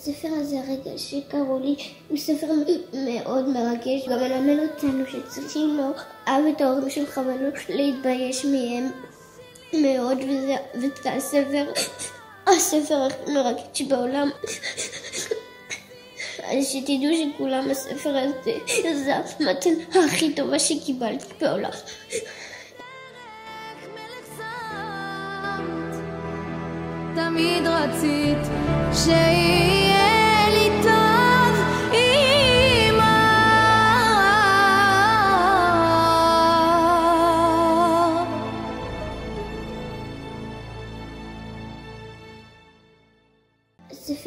הספר הזה, הרגע שקראו לי, הוא ספר מאוד מרגש, גם מלמד אותנו שצריכים לא אהב את ההורים שלך ולא להתבייש מהם מאוד, וזה, וזה הספר, הספר הכי מרגש בעולם. אז שתדעו שכולם הספר הזה זה המתנה הכי טובה שקיבלתי בעולם. תמיד רצית שיהיה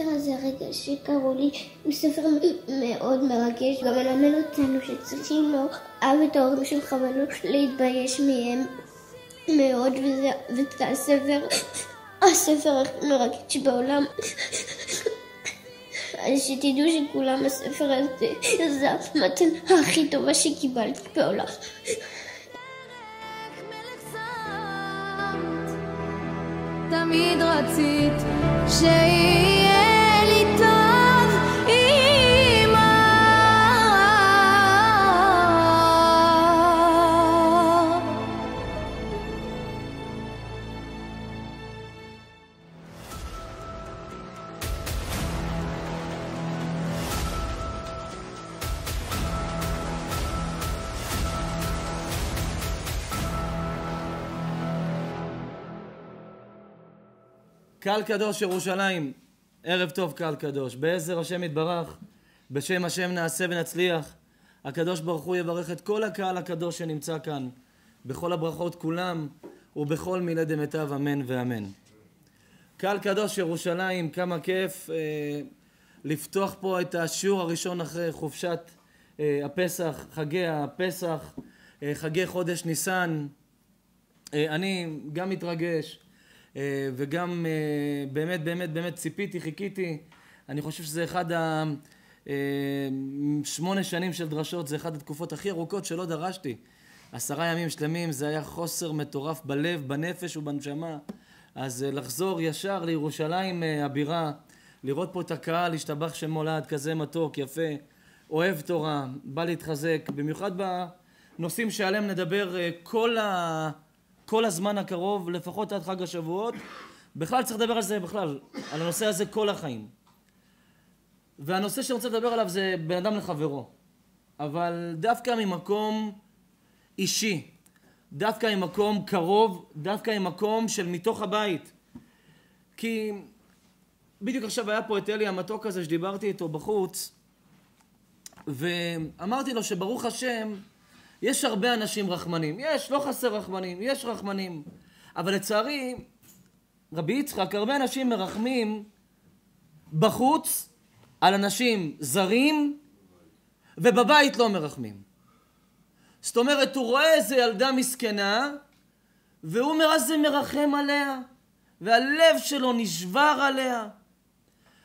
הספר הזה, הרגע שקראו לי, הוא ספר מאוד מרגש, גם מלמד אותנו שצריכים לא אהב את ההורים שלך ולא להתבייש מהם מאוד, וזה, וזה הספר, הספר הכי מרגש בעולם. אז שתדעו שכולם הספר הזה זה המתנה הכי טובה שקיבלתי בעולם. תמיד רצית שיהיה קהל קדוש ירושלים, ערב טוב קהל קדוש, בעזר השם יתברך, בשם השם נעשה ונצליח. הקדוש ברוך הוא יברך את כל הקהל הקדוש שנמצא כאן, בכל הברכות כולם, ובכל מילי דמיטב אמן ואמן. קהל קדוש ירושלים, כמה כיף אה, לפתוח פה את השיעור הראשון אחרי חופשת אה, הפסח, חגי הפסח, אה, חגי חודש ניסן. אה, אני גם מתרגש וגם אה, באמת באמת באמת ציפיתי, חיכיתי. אני חושב שזה אחד ה... אה, שמונה שנים של דרשות, זה אחת התקופות הכי ארוכות שלא דרשתי. עשרה ימים שלמים זה היה חוסר מטורף בלב, בנפש ובנשמה. אז אה, לחזור ישר לירושלים אה, הבירה, לראות פה את הקהל, להשתבח שם מולד, כזה מתוק, יפה, אוהב תורה, בא להתחזק, במיוחד בנושאים שעליהם נדבר אה, כל, ה... כל הזמן הקרוב, לפחות עד חג השבועות. בכלל צריך לדבר על זה בכלל, על הנושא הזה כל החיים. והנושא שאני רוצה לדבר עליו זה בין אדם לחברו. אבל דווקא ממקום אישי, דווקא ממקום קרוב, דווקא ממקום של מתוך הבית. כי בדיוק עכשיו היה פה את אלי המתוק הזה שדיברתי איתו בחוץ, ואמרתי לו שברוך השם, יש הרבה אנשים רחמנים. יש, לא חסר רחמנים, יש רחמנים. אבל לצערי, רבי יצחק, הרבה אנשים מרחמים בחוץ על אנשים זרים, ובבית לא מרחמים. זאת אומרת, הוא רואה איזה ילדה מסכנה, והוא אומר, אז זה מרחם עליה, והלב שלו נשבר עליה.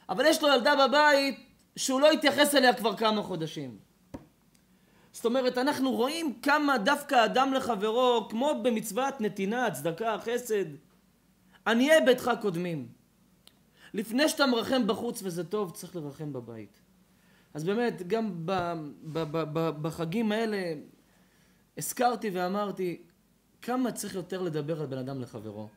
אבל יש לו ילדה בבית שהוא לא התייחס אליה כבר כמה חודשים. זאת אומרת, אנחנו רואים כמה דווקא אדם לחברו, כמו במצוות נתינה, צדקה, חסד, עניי ביתך קודמים. לפני שאתה מרחם בחוץ וזה טוב, צריך לרחם בבית. אז באמת, גם ב, ב, ב, ב, בחגים האלה הזכרתי ואמרתי, כמה צריך יותר לדבר על בן אדם לחברו.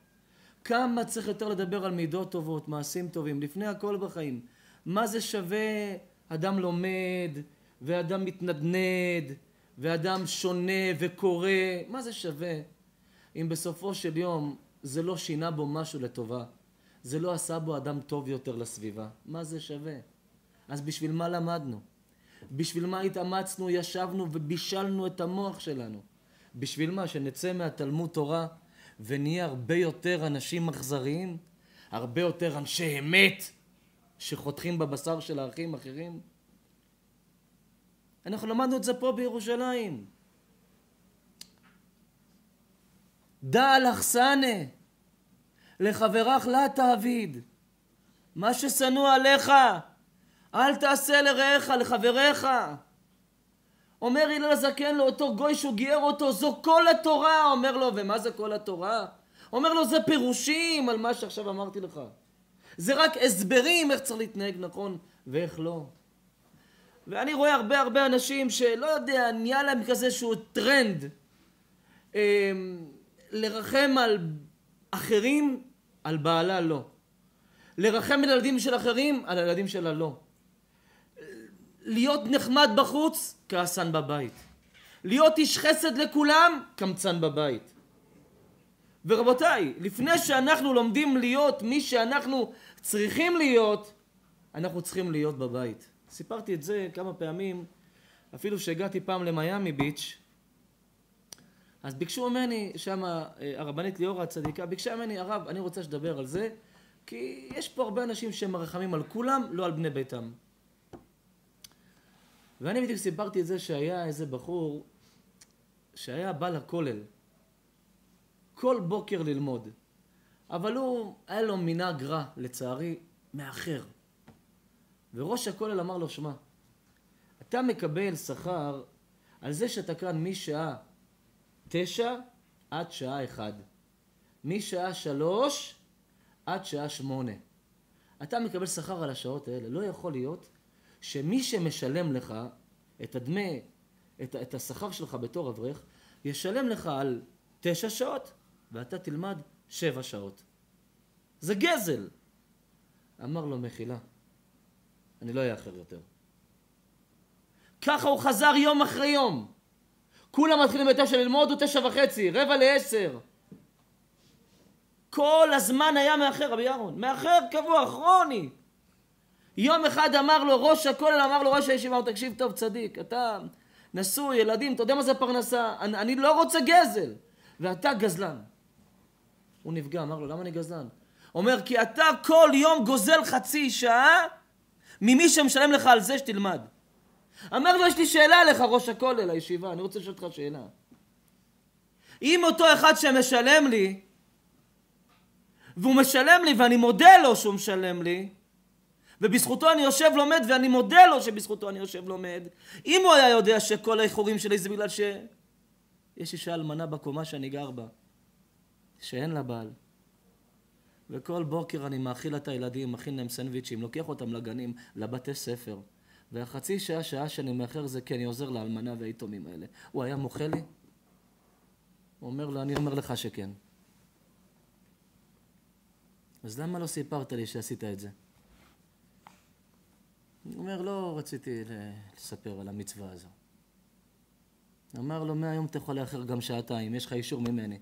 כמה צריך יותר לדבר על מידות טובות, מעשים טובים, לפני הכל בחיים. מה זה שווה אדם לומד, ואדם מתנדנד, ואדם שונה וקורא, מה זה שווה אם בסופו של יום זה לא שינה בו משהו לטובה, זה לא עשה בו אדם טוב יותר לסביבה, מה זה שווה? אז בשביל מה למדנו? בשביל מה התאמצנו, ישבנו ובישלנו את המוח שלנו? בשביל מה? שנצא מהתלמוד תורה ונהיה הרבה יותר אנשים אכזריים? הרבה יותר אנשי אמת שחותכים בבשר של האחים אחרים? אנחנו למדנו את זה פה בירושלים. דע לך שנה, לחברך לה תעביד. מה ששנוא עליך, אל תעשה לרעך, לחבריך. אומר הלל הזקן לאותו גוי שהוא גייר אותו, זו כל התורה. אומר לו, ומה זה כל התורה? אומר לו, זה פירושים על מה שעכשיו אמרתי לך. זה רק הסברים איך צריך להתנהג נכון ואיך לא. ואני רואה הרבה הרבה אנשים שלא יודע, נהיה להם כזה שהוא טרנד אה, לרחם על אחרים, על בעלה לא. לרחם על ילדים של אחרים, על הילדים שלה לא. להיות נחמד בחוץ, כעסן בבית. להיות איש חסד לכולם, קמצן בבית. ורבותיי, לפני שאנחנו לומדים להיות מי שאנחנו צריכים להיות, אנחנו צריכים להיות בבית. סיפרתי את זה כמה פעמים, אפילו שהגעתי פעם למיאמי ביץ', אז ביקשו ממני, שם הרבנית ליאורה הצדיקה, ביקשה ממני, הרב, אני רוצה שתדבר על זה, כי יש פה הרבה אנשים שמרחמים על כולם, לא על בני ביתם. ואני בדיוק סיפרתי את זה שהיה איזה בחור שהיה בא לכולל כל בוקר ללמוד, אבל הוא, היה לו מנהג רע, לצערי, מאחר. וראש הכולל אמר לו, שמע, אתה מקבל שכר על זה שאתה כאן משעה תשע עד שעה אחד. משעה שלוש עד שעה שמונה. אתה מקבל שכר על השעות האלה. לא יכול להיות שמי שמשלם לך את הדמי, את, את השכר שלך בתור אברך, ישלם לך על תשע שעות, ואתה תלמד שבע שעות. זה גזל! אמר לו, מחילה, אני לא אאחר יותר. ככה הוא חזר יום אחרי יום. כולם מתחילים בתשע ללמוד, הוא תשע וחצי, רבע לעשר. כל הזמן היה מאחר, רבי אהרון. מאחר קבוע, כרוני. יום אחד אמר לו, ראש הכולל אמר לו, ראש הישיבה, הוא תקשיב טוב, צדיק, אתה נשוי, ילדים, אתה יודע מה זה פרנסה? אני, אני לא רוצה גזל, ואתה גזלן. הוא נפגע, אמר לו, למה אני גזלן? אומר, כי אתה כל יום גוזל חצי שעה ממי שמשלם לך על זה שתלמד. אמר לו, יש לי שאלה לך, ראש הכולל, הישיבה, אני רוצה לשאול אותך שאלה. אם אותו אחד שמשלם לי, והוא משלם לי ואני מודה לו שהוא משלם לי, ובזכותו אני יושב לומד ואני מודה לו שבזכותו אני יושב לומד, אם הוא היה יודע שכל האיחורים שלי זה בגלל שיש אישה אלמנה בקומה שאני גר בה, שאין לה בעל. וכל בוקר אני מאכיל את הילדים, מכין להם סנדוויצ'ים, לוקח אותם לגנים, לבתי ספר. והחצי שעה, שעה שאני מאחר זה כי אני עוזר לאלמנה והיתומים האלה. הוא היה מוחה לי? הוא אומר לו, אני אומר לך שכן. אז למה לא סיפרת לי שעשית את זה? הוא אומר, לא רציתי לספר על המצווה הזו. אמר לו, מהיום אתה יכול לאחר גם שעתיים, יש לך אישור ממני.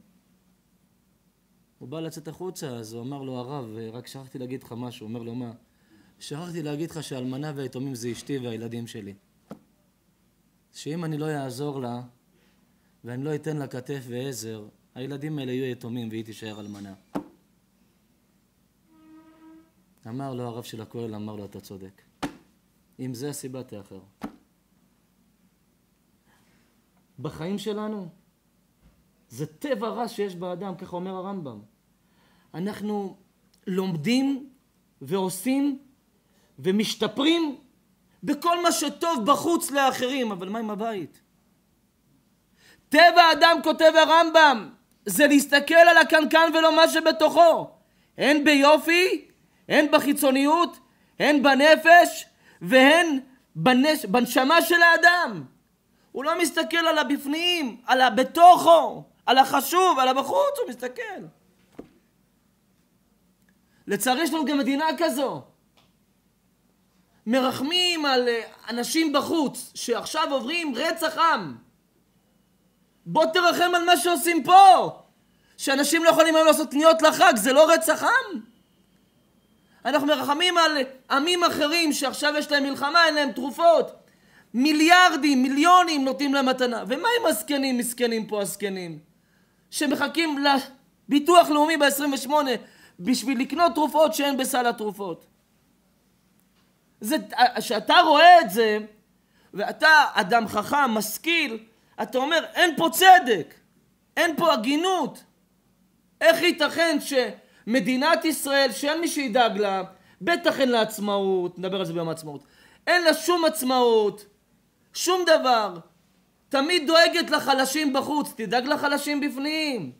הוא בא לצאת החוצה, אז הוא אמר לו, הרב, רק שכחתי להגיד לך משהו. הוא אומר לו, מה? שכחתי להגיד לך שאלמנה והיתומים זה אשתי והילדים שלי. שאם אני לא אעזור לה, ואני לא אתן לה כתף ועזר, הילדים האלה יהיו יתומים והיא תישאר אלמנה. אמר לו הרב של הכהל, אמר לו, אתה צודק. אם זה הסיבה, תאחר. בחיים שלנו, זה טבע רע שיש באדם, ככה אומר הרמב"ם. אנחנו לומדים ועושים ומשתפרים בכל מה שטוב בחוץ לאחרים, אבל מה עם הבית? טבע האדם, כותב הרמב"ם, זה להסתכל על הקנקן ולא מה שבתוכו. הן ביופי, הן בחיצוניות, הן בנפש והן בנש... בנשמה של האדם. הוא לא מסתכל על הבפנים, על הבתוכו, על החשוב, על הבחוץ, הוא מסתכל. לצערי יש לנו גם מדינה כזו. מרחמים על אה, אנשים בחוץ שעכשיו עוברים רצח עם. בוא תרחם על מה שעושים פה. שאנשים לא יכולים היום לעשות קניות לחג, זה לא רצח עם? אנחנו מרחמים על עמים אחרים שעכשיו יש להם מלחמה, אין להם תרופות. מיליארדים, מיליונים נותנים להם מתנה. ומה עם הזקנים, מסכנים פה הזקנים? שמחכים לביטוח לאומי ב-28 בשביל לקנות תרופות שאין בסל התרופות. כשאתה רואה את זה, ואתה אדם חכם, משכיל, אתה אומר, אין פה צדק, אין פה הגינות. איך ייתכן שמדינת ישראל, שאין מי שידאג לה, בטח אין לה עצמאות, נדבר על זה ביום העצמאות, אין לה שום עצמאות, שום דבר. תמיד דואגת לחלשים בחוץ, תדאג לחלשים בפנים.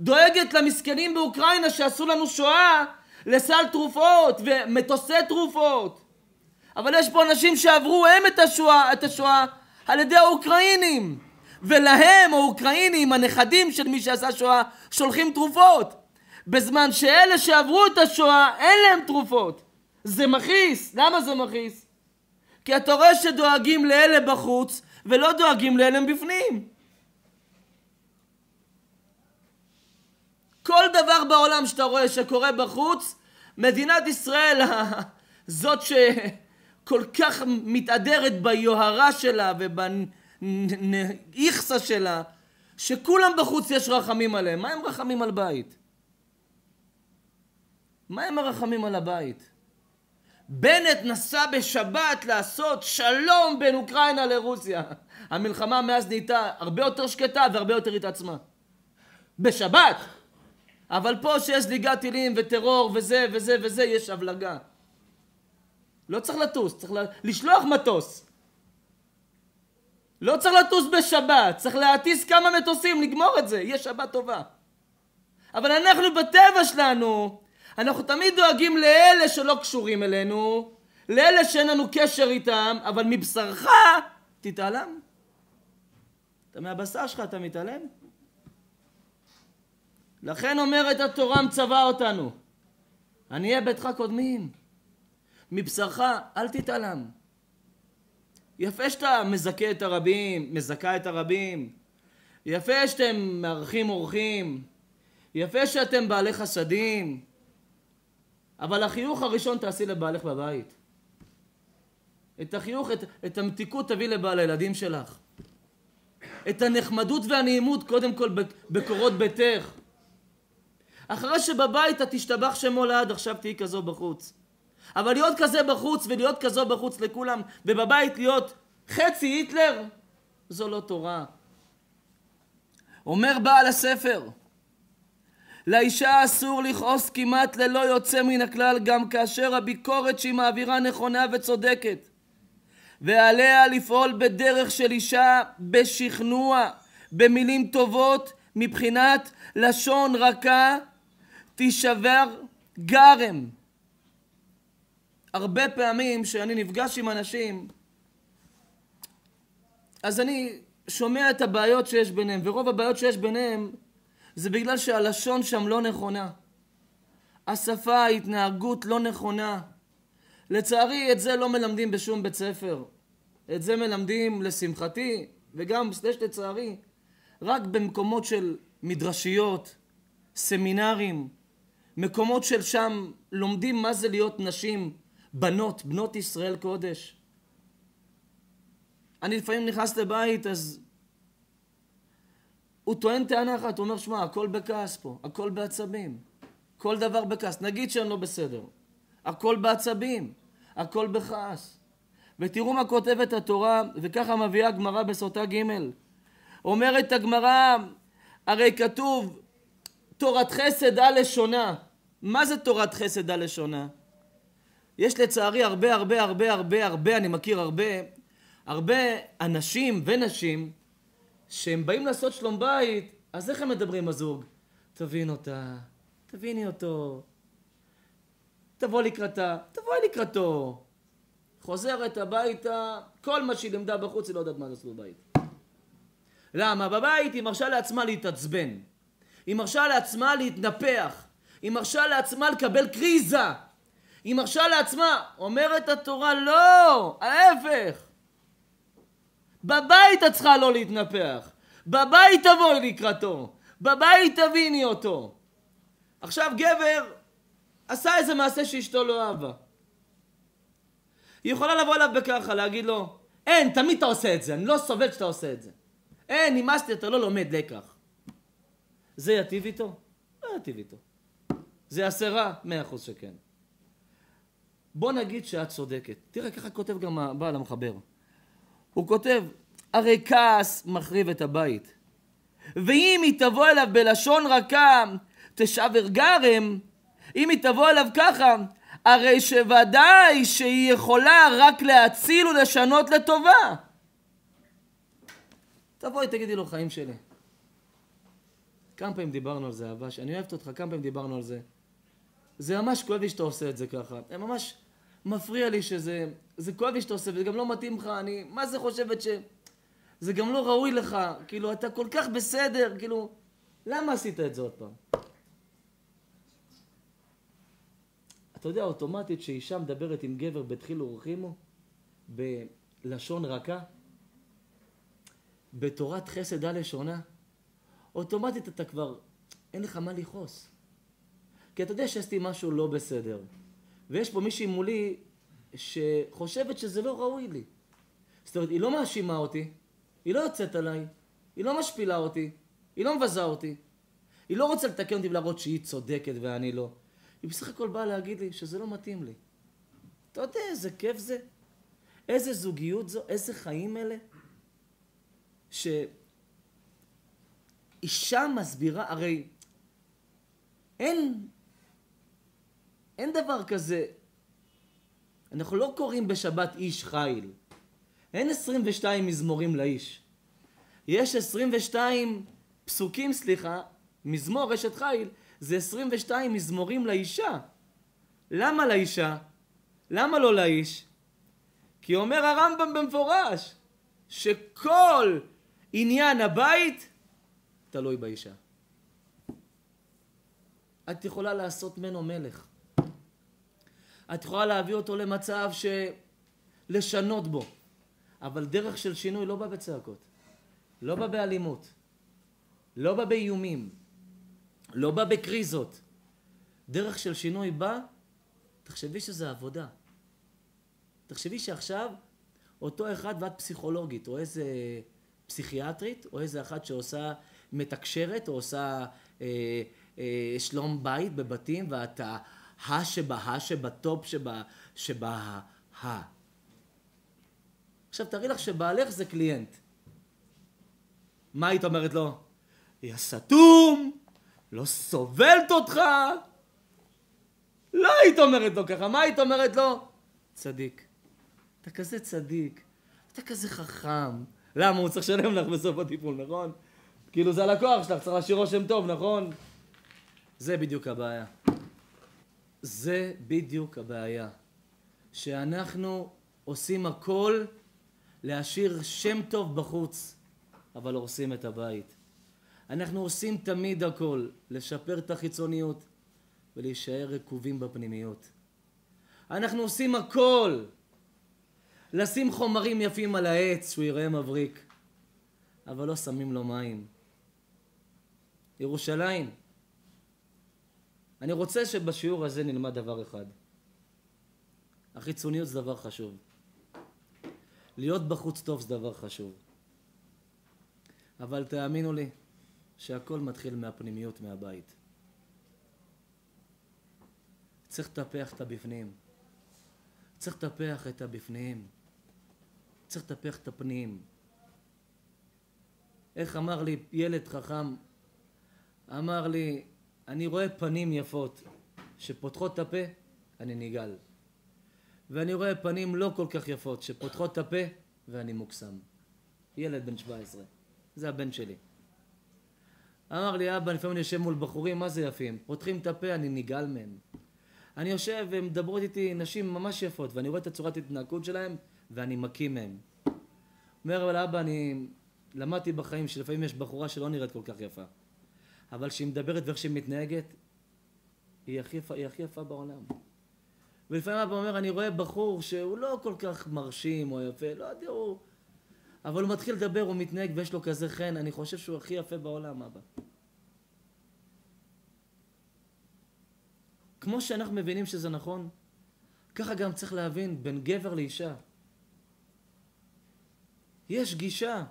דואגת למסכנים באוקראינה שעשו לנו שואה, לסל תרופות ומטוסי תרופות. אבל יש פה אנשים שעברו הם את השואה, את השואה על ידי האוקראינים. ולהם, האוקראינים, הנכדים של מי שעשה שואה, שולחים תרופות. בזמן שאלה שעברו את השואה, אין להם תרופות. זה מכעיס. למה זה מכעיס? כי אתה רואה שדואגים לאלה בחוץ, ולא דואגים לאלה בפנים. כל דבר בעולם שאתה רואה שקורה בחוץ, מדינת ישראל, זאת שכל כך מתהדרת ביוהרה שלה ובאיכסה שלה, שכולם בחוץ יש רחמים עליהם. מה הם רחמים על בית? מה הם הרחמים על הבית? בנט נסע בשבת לעשות שלום בין אוקראינה לרוסיה. המלחמה מאז נהייתה הרבה יותר שקטה והרבה יותר התעצמה. בשבת! אבל פה שיש זליגת טילים וטרור וזה וזה וזה, יש הבלגה. לא צריך לטוס, צריך לשלוח מטוס. לא צריך לטוס בשבת, צריך להטיס כמה מטוסים, לגמור את זה, יהיה שבת טובה. אבל אנחנו בטבע שלנו, אנחנו תמיד דואגים לאלה שלא קשורים אלינו, לאלה שאין לנו קשר איתם, אבל מבשרך תתעלם. אתה מהבשר שלך אתה מתעלם? לכן אומרת התורה מצווה אותנו, עניי ביתך קודמים, מבשרך אל תתעלם. יפה שאתה מזכה את הרבים, מזכה את הרבים, יפה שאתם מארחים אורחים, יפה שאתם בעלי חסדים, אבל החיוך הראשון תעשי לבעלך בבית. את החיוך, את, את המתיקות תביא לבעל הילדים שלך. את הנחמדות והנעימות קודם כל בקורות ביתך. אחרי שבבית את תשתבח שמו לעד, עכשיו תהיי כזו בחוץ. אבל להיות כזה בחוץ ולהיות כזו בחוץ לכולם, ובבית להיות חצי היטלר, זו לא תורה. אומר בעל הספר, לאישה אסור לכעוס כמעט ללא יוצא מן הכלל גם כאשר הביקורת שהיא מעבירה נכונה וצודקת. ועליה לפעול בדרך של אישה בשכנוע במילים טובות מבחינת לשון רכה תישבר גרם. הרבה פעמים שאני נפגש עם אנשים אז אני שומע את הבעיות שיש ביניהם ורוב הבעיות שיש ביניהם זה בגלל שהלשון שם לא נכונה. השפה, ההתנהגות לא נכונה. לצערי, את זה לא מלמדים בשום בית ספר. את זה מלמדים, לשמחתי, וגם, סלש לצערי, רק במקומות של מדרשיות, סמינרים, מקומות של שם לומדים מה זה להיות נשים, בנות, בנות ישראל קודש. אני לפעמים נכנס לבית, אז הוא טוען טענה אחת, הוא אומר, שמע, הכל בכעס פה, הכל בעצבים. כל דבר בכעס. נגיד שאני לא בסדר. הכל בעצבים, הכל בכעס. ותראו מה כותבת התורה, וככה מביאה הגמרא בסוטה ג'. אומרת הגמרא, הרי כתוב, תורת חסד על לשונה. מה זה תורת חסד על לשונה? יש לצערי הרבה הרבה הרבה הרבה הרבה, אני מכיר הרבה, הרבה אנשים ונשים שהם באים לעשות שלום בית, אז איך הם מדברים הזוג? תבין אותה, תביני אותו, תבוא לקראתה, תבואי לקראתו. חוזרת הביתה, כל מה שהיא למדה בחוץ היא לא יודעת מה לעשות בבית. למה? בבית היא מרשה לעצמה להתעצבן. היא מרשה לעצמה להתנפח. היא מרשה לעצמה לקבל קריזה. היא מרשה לעצמה, אומרת התורה, לא, ההפך. בבית את צריכה לא להתנפח. בבית תבואי לקראתו. בבית תביני אותו. עכשיו גבר עשה איזה מעשה שאשתו לא אהבה. היא יכולה לבוא אליו בככה, להגיד לו, אין, תמיד אתה עושה את זה, אני לא סובל שאתה עושה את זה. אין, נמאסתי, אתה לא לומד לקח. זה יטיב איתו? לא יטיב איתו. זה יעשה רע? מאה אחוז שכן. בוא נגיד שאת צודקת. תראה, ככה כותב גם הבעל המחבר. הוא כותב, הרי כעס מחריב את הבית. ואם היא תבוא אליו בלשון רכה, תשבר גרם, אם היא תבוא אליו ככה, הרי שוודאי שהיא יכולה רק להציל ולשנות לטובה. תבואי, תגידי לו, חיים שלי. כמה פעמים דיברנו על זה, אהבה, אני אוהבת אותך, כמה פעמים דיברנו על זה. זה ממש כואב לי שאתה עושה את זה ככה. זה ממש מפריע לי שזה... זה כואב לי שאתה עושה, וזה גם לא מתאים לך, אני... מה זה חושבת ש... זה גם לא ראוי לך, כאילו, אתה כל כך בסדר, כאילו... למה עשית את זה עוד פעם? אתה יודע, אוטומטית שאישה מדברת עם גבר בדחילו ורחימו, בלשון רכה, בתורת חסד הלשונה, אוטומטית אתה כבר, אין לך מה לכעוס. כי אתה יודע שעשיתי משהו לא בסדר. ויש פה מישהי מולי שחושבת שזה לא ראוי לי. זאת אומרת, היא לא מאשימה אותי, היא לא יוצאת עליי, היא לא משפילה אותי, היא לא מבזה אותי. היא לא רוצה לתקן אותי ולהראות שהיא צודקת ואני לא. היא בסך הכל באה להגיד לי שזה לא מתאים לי. אתה יודע איזה כיף זה? איזה זוגיות זו? איזה חיים אלה? שאישה מסבירה, הרי אין, אין דבר כזה. אנחנו לא קוראים בשבת איש חיל. אין 22 מזמורים לאיש. יש 22 פסוקים, סליחה, מזמור אשת חיל, זה 22 מזמורים לאישה. למה לאישה? למה לא לאיש? כי אומר הרמב"ם במפורש, שכל עניין הבית תלוי באישה. את יכולה לעשות ממנו מלך. את יכולה להביא אותו למצב ש... לשנות בו. אבל דרך של שינוי לא בא בצעקות. לא בא באלימות. לא בא באיומים. לא בא בקריזות. דרך של שינוי בא, תחשבי שזה עבודה. תחשבי שעכשיו אותו אחד ואת פסיכולוגית, או איזה פסיכיאטרית, או איזה אחת שעושה, מתקשרת, או עושה אה, אה, שלום בית בבתים, ואת ה שבה, שבטופ שבה, שבה ה. עכשיו תארי לך שבעלך זה קליינט. מה היית אומרת לו? יא סתום, לא סובלת אותך. לא היית אומרת לו ככה, מה היית אומרת לו? צדיק. אתה כזה צדיק, אתה כזה חכם. למה? הוא צריך לשלם לך בסוף הטיפול, נכון? כאילו זה הלקוח שלך, צריך להשאיר רושם טוב, נכון? זה בדיוק הבעיה. זה בדיוק הבעיה. שאנחנו עושים הכל להשאיר שם טוב בחוץ, אבל הורסים את הבית. אנחנו עושים תמיד הכל לשפר את החיצוניות ולהישאר רקובים בפנימיות. אנחנו עושים הכל לשים חומרים יפים על העץ שהוא יראה מבריק, אבל לא שמים לו מים. ירושלים, אני רוצה שבשיעור הזה נלמד דבר אחד. החיצוניות זה דבר חשוב. להיות בחוץ טוב זה דבר חשוב. אבל תאמינו לי שהכל מתחיל מהפנימיות מהבית. צריך לטפח את הבפנים. צריך לטפח את הבפנים. צריך לטפח את הפנים. איך אמר לי ילד חכם? אמר לי, אני רואה פנים יפות שפותחות את הפה, אני נגעל. ואני רואה פנים לא כל כך יפות שפותחות את הפה ואני מוקסם. ילד בן 17, זה הבן שלי. אמר לי, אבא, לפעמים אני יושב מול בחורים, מה זה יפים? פותחים את הפה, אני נגעל מהם. אני יושב ומדברות איתי נשים ממש יפות, ואני רואה את הצורת התנהגות שלהם, ואני מקים מהם. אומר, אבל אבא, אני למדתי בחיים שלפעמים יש בחורה שלא נראית כל כך יפה. אבל כשהיא מדברת ואיך שהיא מתנהגת, היא הכי יפה, היא הכי יפה בעולם. ולפעמים אבא אומר, אני רואה בחור שהוא לא כל כך מרשים או יפה, לא יודע, הוא... אבל הוא מתחיל לדבר, הוא מתנהג ויש לו כזה חן, אני חושב שהוא הכי יפה בעולם, אבא. כמו שאנחנו מבינים שזה נכון, ככה גם צריך להבין בין גבר לאישה. יש גישה.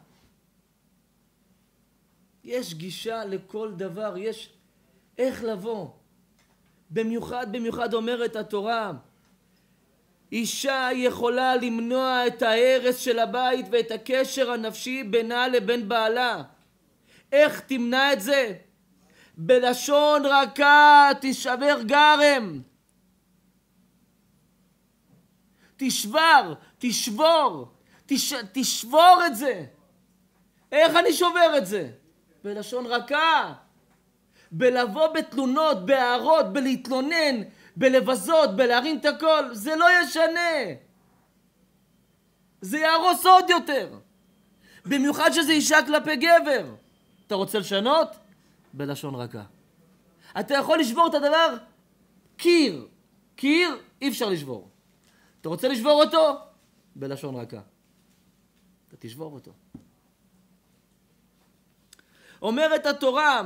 יש גישה לכל דבר, יש איך לבוא. במיוחד, במיוחד אומרת התורה, אישה יכולה למנוע את ההרס של הבית ואת הקשר הנפשי בינה לבין בעלה. איך תמנע את זה? בלשון רכה תשבר גרם. תשבר, תשבור, תש, תשבור את זה. איך אני שובר את זה? בלשון רכה. בלבוא בתלונות, בהערות, בלהתלונן, בלבזות, בלהרים את הכל, זה לא ישנה. זה יהרוס עוד יותר. במיוחד שזה אישה כלפי גבר. אתה רוצה לשנות? בלשון רכה. אתה יכול לשבור את הדבר? קיר. קיר אי אפשר לשבור. אתה רוצה לשבור אותו? בלשון רכה. אתה תשבור אותו. אומרת התורה,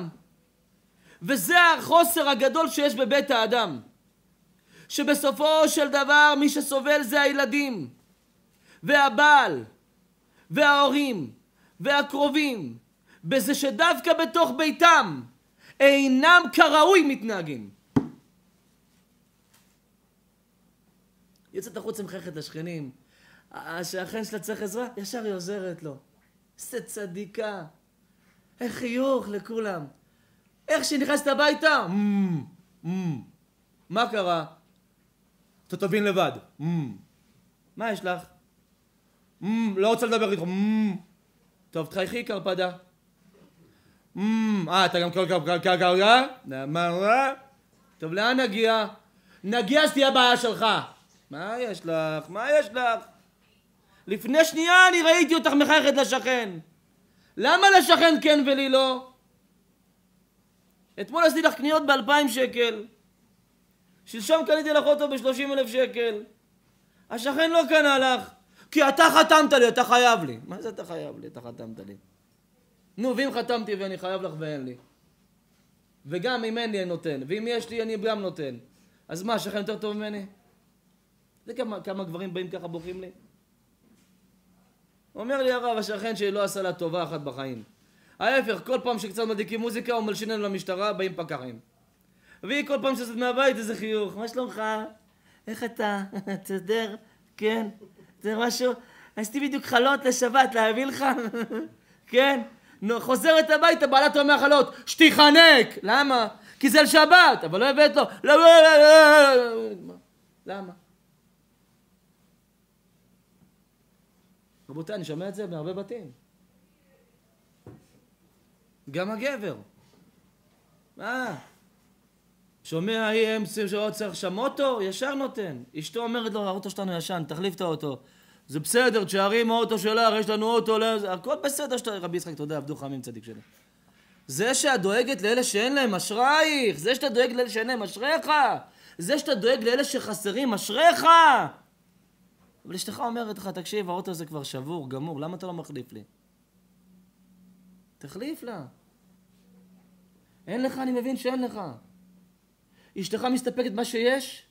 וזה החוסר הגדול שיש בבית האדם, שבסופו של דבר מי שסובל זה הילדים, והבעל, וההורים, והקרובים, בזה שדווקא בתוך ביתם אינם כראוי מתנהגים. יוצאת החוצה מחייכת לשכנים, שהחן שלה צריך עזרה, ישר היא עוזרת לו. איזה צדיקה. איך חיוך לכולם. איך שהיא נכנסת הביתה. מה קרה? אתה תבין לבד. מה יש לך? לא רוצה לדבר איתך. טוב, תחייכי קרפדה. אה, אתה גם קרקע? למה לשכן כן ולי לא? אתמול עשיתי לך קניות באלפיים שקל. שלשום קניתי לך אוטו בשלושים אלף שקל. השכן לא קנה לך. כי אתה חתמת לי, אתה חייב לי. מה זה אתה חייב לי? אתה חתמת לי. נו, ואם חתמתי ואני חייב לך ואין לי. וגם אם אין לי אני נותן, ואם יש לי אני גם נותן. אז מה, השכן יותר טוב ממני? זה כמה, כמה גברים באים ככה בוכים לי? אומר לי הרב, השכן שלי לא עשה לה טובה אחת בחיים. ההפך, כל פעם שקצת מדליקים מוזיקה הוא מלשיננו למשטרה, באים פקחים. והיא כל פעם שיוצאת מהבית איזה חיוך, מה שלומך? איך אתה? תסדר? כן? זה משהו? עשיתי בדיוק חלות לשבת, להביא לך? כן? נו, חוזרת הביתה, בעלת אומר חלות, שתיחנק! למה? כי זה לשבת, אבל לא הבאת לו. למה? רבותיי, אני שומע את זה בהרבה בתים. גם הגבר. מה? שומע EMC שעוד צריך שם אוטו, ישר נותן. אשתו אומרת לו, האוטו שלנו ישן, תחליף את האוטו. זה בסדר, תשארי עם האוטו שלך, יש לנו אוטו, לא... הכל בסדר שאתה... רבי יצחק, יודע, עבדו חמים צדיק שלי. זה שאת דואגת לאלה שאין להם, אשרייך. זה שאתה דואג לאלה שאין להם, אשריך. זה שאתה דואג לאלה שחסרים, אשריך. אבל אשתך אומרת לך, תקשיב, האוטו הזה כבר שבור, גמור, למה אתה לא מחליף לי? תחליף לה. אין לך, אני מבין שאין לך. אשתך מסתפקת במה שיש?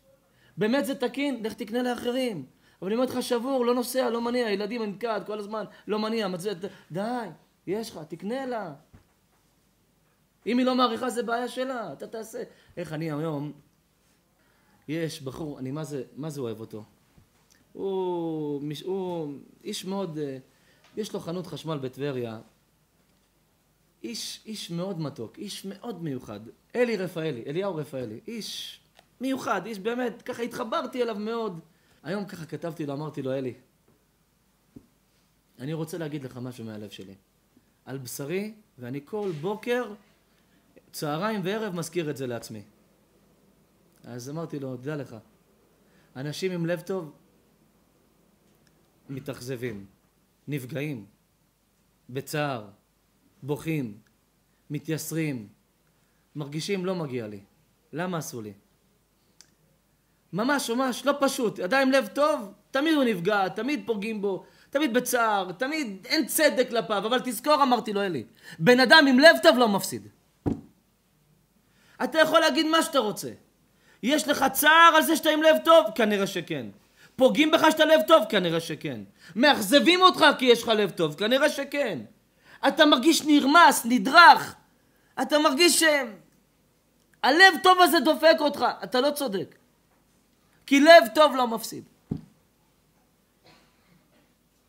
באמת זה תקין? לך תקנה לאחרים. אבל אני אומר לך שבור, לא נוסע, לא מניע, ילדים נתקעת כל הזמן, לא מניע, מצביע, די, יש לך, תקנה לה. אם היא לא מעריכה זה בעיה שלה, אתה תעשה. איך אני היום, יש בחור, אני מה זה, מה זה אוהב אותו. הוא, הוא איש מאוד, אה, יש לו חנות חשמל בטבריה, איש, איש מאוד מתוק, איש מאוד מיוחד. אלי רפאלי, אליהו רפאלי, איש מיוחד, איש באמת, ככה התחברתי אליו מאוד. היום ככה כתבתי לו, אמרתי לו, אלי, אני רוצה להגיד לך משהו מהלב שלי. על בשרי, ואני כל בוקר, צהריים וערב מזכיר את זה לעצמי. אז אמרתי לו, תדע לך, אנשים עם לב טוב מתאכזבים, נפגעים, בצער, בוכים, מתייסרים, מרגישים לא מגיע לי. למה עשו לי? ממש ממש לא פשוט. אדם עם לב טוב, תמיד הוא נפגע, תמיד פוגעים בו, תמיד בצער, תמיד אין צדק כלפיו, אבל תזכור, אמרתי לו אלי, בן אדם עם לב טוב לא מפסיד. אתה יכול להגיד מה שאתה רוצה. יש לך צער על זה שאתה עם לב טוב? כנראה שכן. פוגעים בך שאתה לב טוב? כנראה שכן. מאכזבים אותך כי יש לך לב טוב? כנראה שכן. אתה מרגיש נרמס, נדרך. אתה מרגיש שהלב טוב הזה דופק אותך. אתה לא צודק. כי לב טוב לא מפסיד.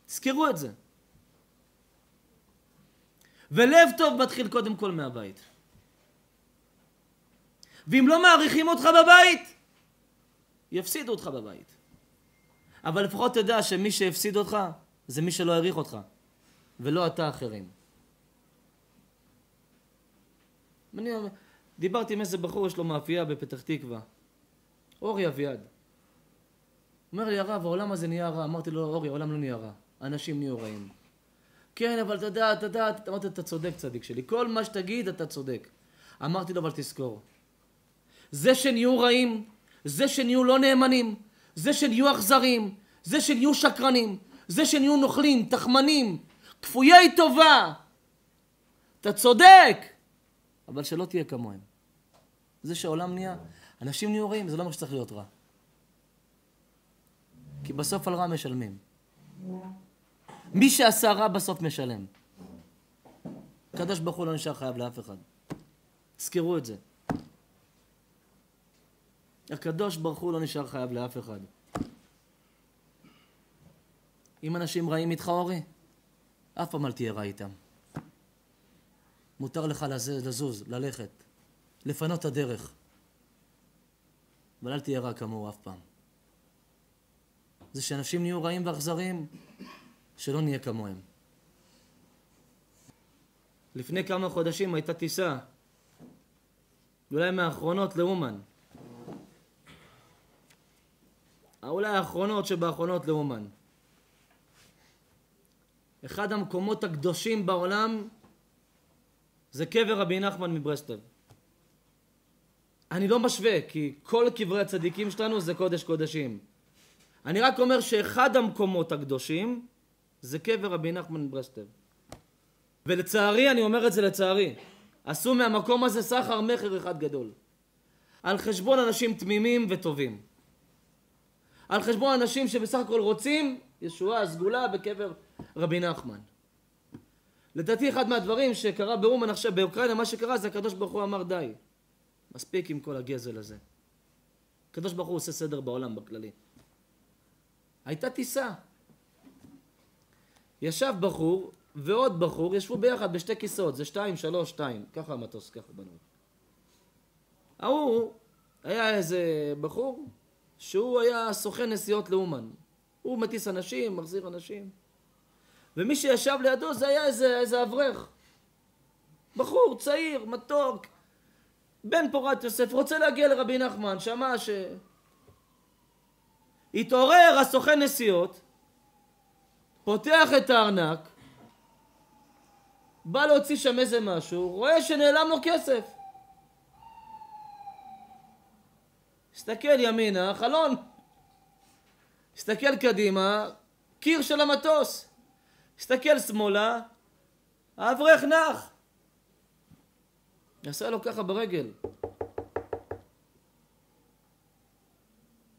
תזכרו את זה. ולב טוב מתחיל קודם כל מהבית. ואם לא מעריכים אותך בבית, יפסידו אותך בבית. אבל לפחות תדע שמי שהפסיד אותך, זה מי שלא העריך אותך, ולא אתה אחרים. אני דיברתי עם איזה בחור, יש לו מאפייה בפתח תקווה. אורי אביעד. אומר לי, הרב, העולם הזה נהיה רע. אמרתי לו, אורי, העולם לא נהיה רע. אנשים נהיו רעים. כן, אבל אתה יודע, אתה יודע, אמרתי, אתה צודק, צדיק שלי. כל מה שתגיד, אתה צודק. אמרתי לו, אבל תזכור. זה שנהיו רעים, זה שנהיו לא נאמנים, זה שנהיו אכזרים, זה שנהיו שקרנים, זה שנהיו נוכלים, תחמנים, כפויי טובה. אתה צודק, אבל שלא תהיה כמוהם. זה שהעולם נהיה, אנשים נהיו רעים, זה לא אומר שצריך להיות רע. כי בסוף על רע משלמים. מי שעשה רע בסוף משלם. הקדוש ברוך הוא לא נשאר חייב לאף אחד. תזכרו את זה. הקדוש ברוך הוא לא נשאר חייב לאף אחד. אם אנשים רעים איתך, אורי, אף פעם אל תהיה רע איתם. מותר לך לזוז, לזוז, ללכת, לפנות את הדרך. אבל אל תהיה רע כמוהו אף פעם. זה שאנשים נהיו רעים ואכזריים, שלא נהיה כמוהם. לפני כמה חודשים הייתה טיסה, אולי מהאחרונות לאומן. אולי האחרונות שבאחרונות לאומן. אחד המקומות הקדושים בעולם זה קבר רבי נחמן מברסלב. אני לא משווה, כי כל קברי הצדיקים שלנו זה קודש קודשים. אני רק אומר שאחד המקומות הקדושים זה קבר רבי נחמן מברסלב. ולצערי, אני אומר את זה לצערי, עשו מהמקום הזה סחר מכר אחד גדול. על חשבון אנשים תמימים וטובים. על חשבון אנשים שבסך הכל רוצים ישועה, סגולה בקבר רבי נחמן. לדעתי אחד מהדברים שקרה באומן עכשיו באוקראינה, מה שקרה זה הקדוש ברוך הוא אמר די. מספיק עם כל הגזל הזה. הקדוש ברוך הוא עושה סדר בעולם בכללי. הייתה טיסה. ישב בחור ועוד בחור, ישבו ביחד בשתי כיסאות, זה שתיים, שלוש, שתיים. ככה המטוס, ככה בנו. ההוא, היה איזה בחור שהוא היה סוכן נסיעות לאומן. הוא מטיס אנשים, מחזיר אנשים. ומי שישב לידו זה היה איזה, איזה אברך. בחור צעיר, מתוק, בן פורת יוסף, רוצה להגיע לרבי נחמן, שמע ש... התעורר הסוכן נסיעות, פותח את הארנק, בא להוציא שם איזה משהו, רואה שנעלם לו כסף. הסתכל ימינה, חלון. הסתכל קדימה, קיר של המטוס. הסתכל שמאלה, האברך נח. עשה לו ככה ברגל.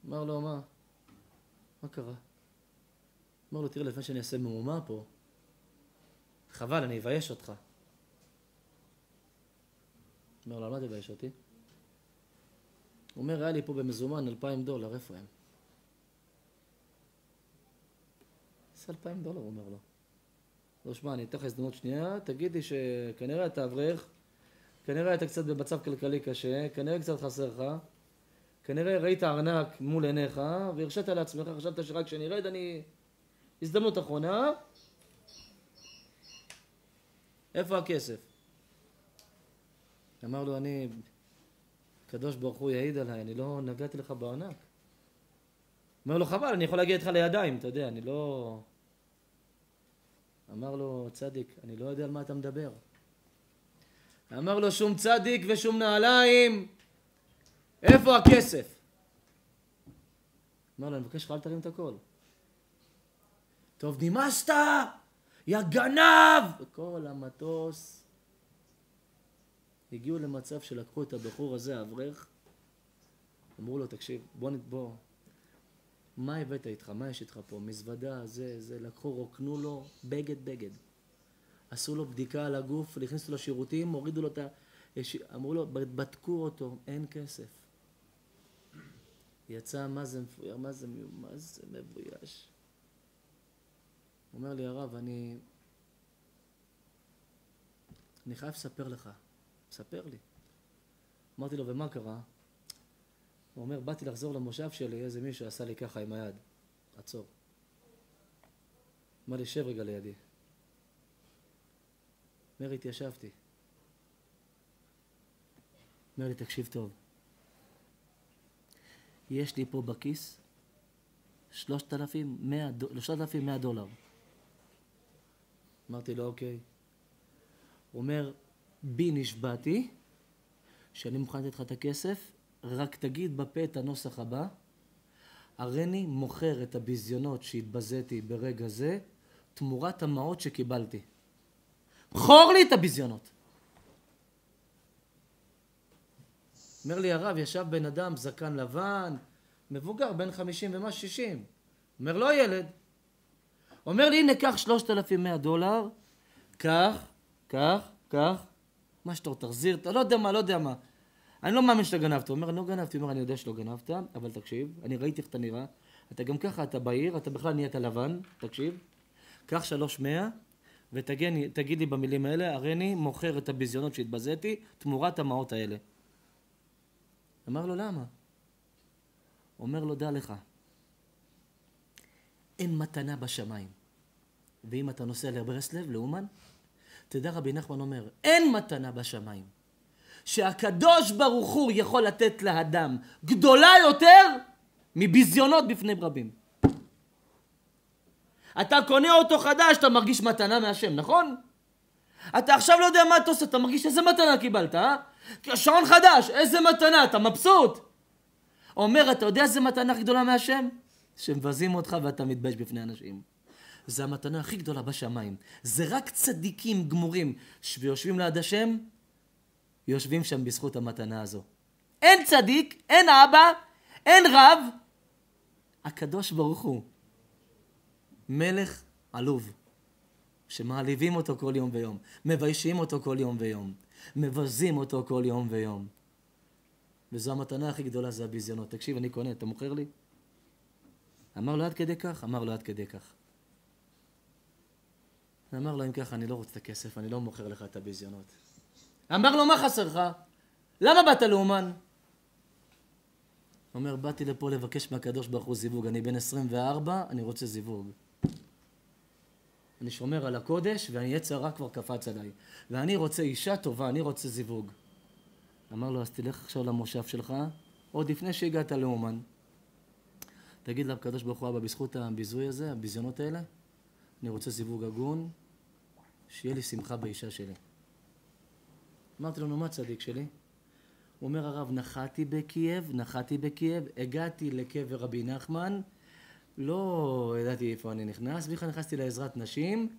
אמר לו, מה? מה קרה? אמר לו, תראה, לפני שאני אעשה מהומה פה, חבל, אני אבייש אותך. אומר לו, למה תבייש אותי? הוא אומר, היה לי פה במזומן אלפיים דולר, איפה הם? איזה אלפיים דולר, הוא אומר לו. לא, שמע, אני אתן לך הזדמנות שנייה, תגידי שכנראה אתה אברך, כנראה אתה קצת במצב כלכלי קשה, כנראה קצת חסר לך, כנראה ראית ארנק מול עיניך, והרשית לעצמך, חשבת שרק כשאני ארד אני... הזדמנות אחרונה, איפה הכסף? אמר לו, אני, הקדוש ברוך הוא יעיד עליי, אני לא נגעתי לך בארנק. אומר לו, חבל, אני יכול להגיע איתך לידיים, אתה יודע, אני לא... אמר לו, צדיק, אני לא יודע על מה אתה מדבר. אמר לו, שום צדיק ושום נעליים, איפה הכסף? אמר לו, אני מבקש לך, אל תרים את הקול. טוב, נמאסת! יא גנב! וכל המטוס הגיעו למצב שלקחו את הבחור הזה, האברך, אמרו לו, תקשיב, בוא, בוא, מה הבאת איתך? מה יש איתך פה? מזוודה, זה, זה, לקחו, רוקנו לו בגד בגד. עשו לו בדיקה על הגוף, הכניסו לו שירותים, הורידו לו את ה... אמרו לו, בדקו אותו, אין כסף. יצא מה זה מפויר, מה זה, מה זה מבויש. אומר לי הרב, אני... אני חייב לספר לך. ספר לי. אמרתי לו, ומה קרה? הוא אומר, באתי לחזור למושב שלי, איזה מישהו עשה לי ככה עם היד. עצור. אמר לי, שב רגע לידי. אומר, התיישבתי. אומר לי, תקשיב טוב. יש לי פה בכיס 3,100 דו- 3,100 דולר. אמרתי לו, אוקיי. הוא אומר, בי נשבעתי שאני מוכן לתת לך את הכסף, רק תגיד בפה את הנוסח הבא, הריני מוכר את הביזיונות שהתבזיתי ברגע זה, תמורת המעות שקיבלתי. מכור לי את הביזיונות. אומר לי הרב, ישב בן אדם, זקן לבן, מבוגר, בן חמישים ומשהו, שישים. אומר, לא ילד. אומר לי, הנה, קח 3,100 דולר, קח, קח, קח, מה שאתה רוצה, תחזיר, אתה לא יודע מה, לא יודע מה. אני לא מאמין שאתה גנבת. הוא אומר, אני לא גנבתי, הוא אומר, אני יודע שלא גנבת, אבל תקשיב, אני ראיתי איך אתה נראה. אתה גם ככה, אתה בעיר, אתה בכלל נהיית לבן, תקשיב. קח 3,100 ותגיד לי במילים האלה, הריני מוכר את הביזיונות שהתבזיתי תמורת המעות האלה. אמר לו, למה? אומר לו, דע לך, אין מתנה בשמיים. ואם אתה נוסע לברסלב, לאומן, תדע רבי נחמן אומר, אין מתנה בשמיים. שהקדוש ברוך הוא יכול לתת לאדם גדולה יותר מביזיונות בפני רבים. אתה קונה אותו חדש, אתה מרגיש מתנה מהשם, נכון? אתה עכשיו לא יודע מה אתה עושה, אתה מרגיש איזה מתנה קיבלת, אה? שעון חדש, איזה מתנה, אתה מבסוט. אומר, אתה יודע איזה מתנה הכי גדולה מהשם? שמבזים אותך ואתה מתבייש בפני אנשים. זה המתנה הכי גדולה בשמיים. זה רק צדיקים גמורים שיושבים ליד השם, יושבים שם בזכות המתנה הזו. אין צדיק, אין אבא, אין רב. הקדוש ברוך הוא מלך עלוב, שמעליבים אותו כל יום ויום, מביישים אותו כל יום ויום, מבזים אותו כל יום ויום. וזו המתנה הכי גדולה, זה הביזיונות. תקשיב, אני קונה, אתה מוכר לי? אמר לו עד כדי כך? אמר לו עד כדי כך. אמר לו, אם ככה, אני לא רוצה את הכסף, אני לא מוכר לך את הביזיונות. אמר לו, מה חסר לך? למה באת לאומן? אומר, באתי לפה לבקש מהקדוש ברוך הוא זיווג. אני בן 24, אני רוצה זיווג. אני שומר על הקודש, והיצר רע כבר קפץ עליי. ואני רוצה אישה טובה, אני רוצה זיווג. אמר לו, אז תלך עכשיו למושב שלך, עוד לפני שהגעת לאומן. תגיד לקדוש ברוך הוא, אבא, בזכות הביזוי הזה, הביזיונות האלה, אני רוצה זיווג הגון, שיהיה לי שמחה באישה שלי. אמרתי לו, נו, מה צדיק שלי? הוא אומר הרב, נחתי בקייב, נחתי בקייב, הגעתי לקבר רבי נחמן, לא ידעתי איפה אני נכנס, בכלל נכנסתי לעזרת נשים,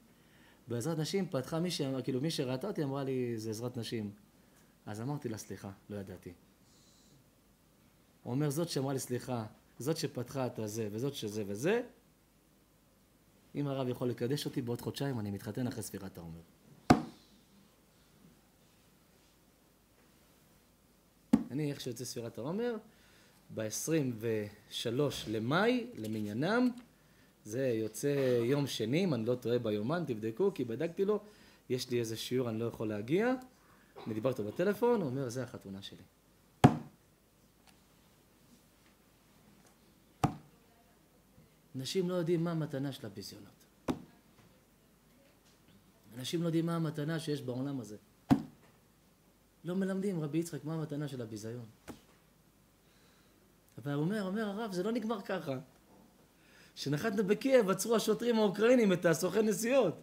בעזרת נשים פתחה מי, ש... כאילו מי שראתה אותי אמרה לי, זה עזרת נשים. אז אמרתי לה, סליחה, לא ידעתי. הוא אומר, זאת שאמרה לי, סליחה, זאת שפתחה את הזה, וזאת שזה וזה, אם הרב יכול לקדש אותי בעוד חודשיים, אני מתחתן אחרי ספירת העומר. אני, איך שיוצא ספירת העומר, ב-23 למאי, למניינם, זה יוצא יום שני, אם אני לא טועה ביומן, תבדקו, כי בדקתי לו, יש לי איזה שיעור, אני לא יכול להגיע. אני דיבר איתו בטלפון, הוא אומר, זה החתונה שלי. אנשים לא יודעים מה המתנה של הביזיונות. אנשים לא יודעים מה המתנה שיש בעולם הזה. לא מלמדים, רבי יצחק, מה המתנה של הביזיון. אבל הוא אומר, אומר הרב, זה לא נגמר ככה. כשנחתנו בקייב, עצרו השוטרים האוקראינים את הסוכן נסיעות.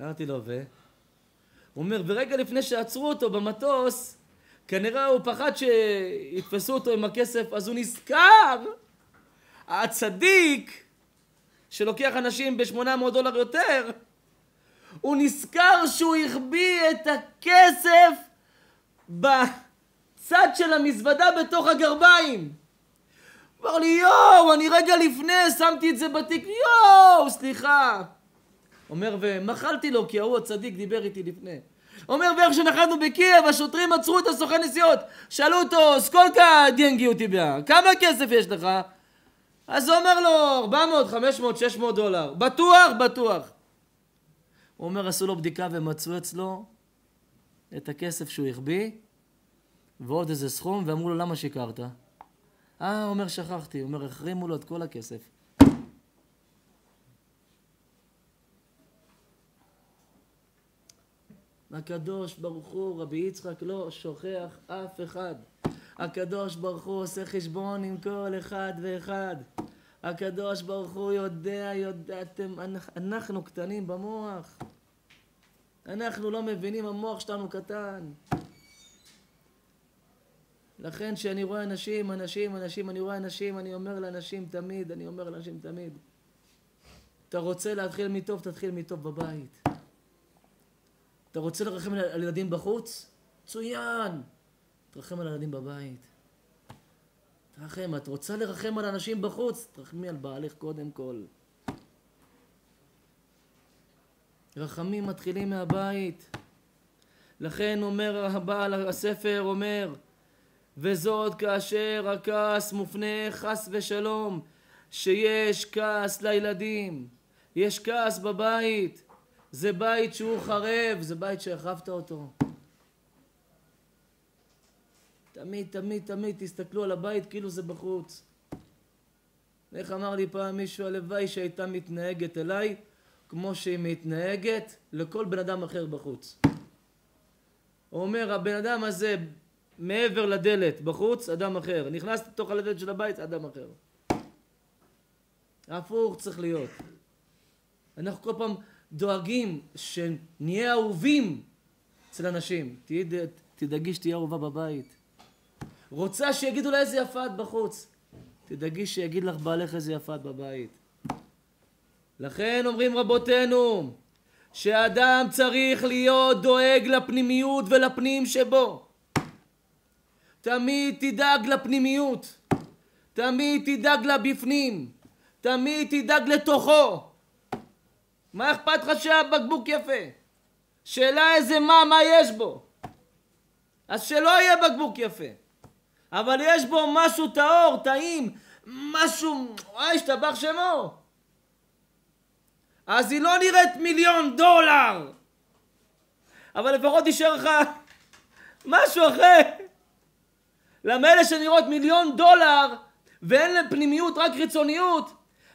אמרתי לו, ו? הוא אומר, ורגע לפני שעצרו אותו במטוס, כנראה הוא פחד שיתפסו אותו עם הכסף, אז הוא נזכר, הצדיק, שלוקח אנשים ב-800 דולר יותר, הוא נזכר שהוא החביא את הכסף בצד של המזוודה בתוך הגרביים. אמר לי, יואו, אני רגע לפני שמתי את זה בתיק, יואו, סליחה. אומר, ומחלתי לו, כי ההוא הצדיק דיבר איתי לפני. אומר, ואיך שנחתנו בקייב, השוטרים עצרו את הסוכן נסיעות. שאלו אותו, סקולקה דיינגי אותי ביה, כמה כסף יש לך? אז הוא אומר לו, 400, 500, 600 דולר. בטוח, בטוח. הוא אומר, עשו לו בדיקה ומצאו אצלו את הכסף שהוא החביא, ועוד איזה סכום, ואמרו לו, למה שיקרת? אה, הוא אומר, שכחתי. הוא אומר, החרימו לו את כל הכסף. הקדוש ברוך הוא, רבי יצחק, לא שוכח אף אחד. הקדוש ברוך הוא עושה חשבון עם כל אחד ואחד. הקדוש ברוך הוא יודע, יודע, אתם, אנחנו קטנים במוח. אנחנו לא מבינים, המוח שלנו קטן. לכן כשאני רואה אנשים, אנשים, אנשים, אני רואה אנשים, אני אומר לאנשים תמיד, אני אומר לאנשים תמיד, אתה רוצה להתחיל מטוב, תתחיל מטוב בבית. אתה רוצה לרחם על ילדים בחוץ? מצוין. תרחם על ילדים בבית. תרחם, את רוצה לרחם על אנשים בחוץ? תרחמי על בעלך קודם כל. רחמים מתחילים מהבית. לכן אומר הבעל הספר, אומר, וזאת כאשר הכעס מופנה חס ושלום, שיש כעס לילדים, יש כעס בבית, זה בית שהוא חרב, זה בית שהחרבת אותו. תמיד, תמיד, תמיד תסתכלו על הבית כאילו זה בחוץ. איך אמר לי פעם מישהו, הלוואי שהייתה מתנהגת אליי כמו שהיא מתנהגת לכל בן אדם אחר בחוץ. הוא אומר, הבן אדם הזה מעבר לדלת בחוץ, אדם אחר. נכנס לתוך הדלת של הבית, אדם אחר. הפוך צריך להיות. אנחנו כל פעם דואגים שנהיה אהובים אצל אנשים. תדאגי שתהיה אהובה בבית. רוצה שיגידו לה איזה יפה את בחוץ. תדאגי שיגיד לך בעלך איזה יפה את בבית. לכן אומרים רבותינו, שאדם צריך להיות דואג לפנימיות ולפנים שבו. תמיד תדאג לפנימיות, תמיד תדאג לבפנים, תמיד תדאג לתוכו. מה אכפת לך שהבקבוק יפה? שאלה איזה מה, מה יש בו? אז שלא יהיה בקבוק יפה. אבל יש בו משהו טהור, טעים, משהו, וואי, השתבח שמו. אז היא לא נראית מיליון דולר, אבל לפחות יישאר לך משהו אחר. למה אלה שנראות מיליון דולר ואין להם פנימיות, רק חיצוניות,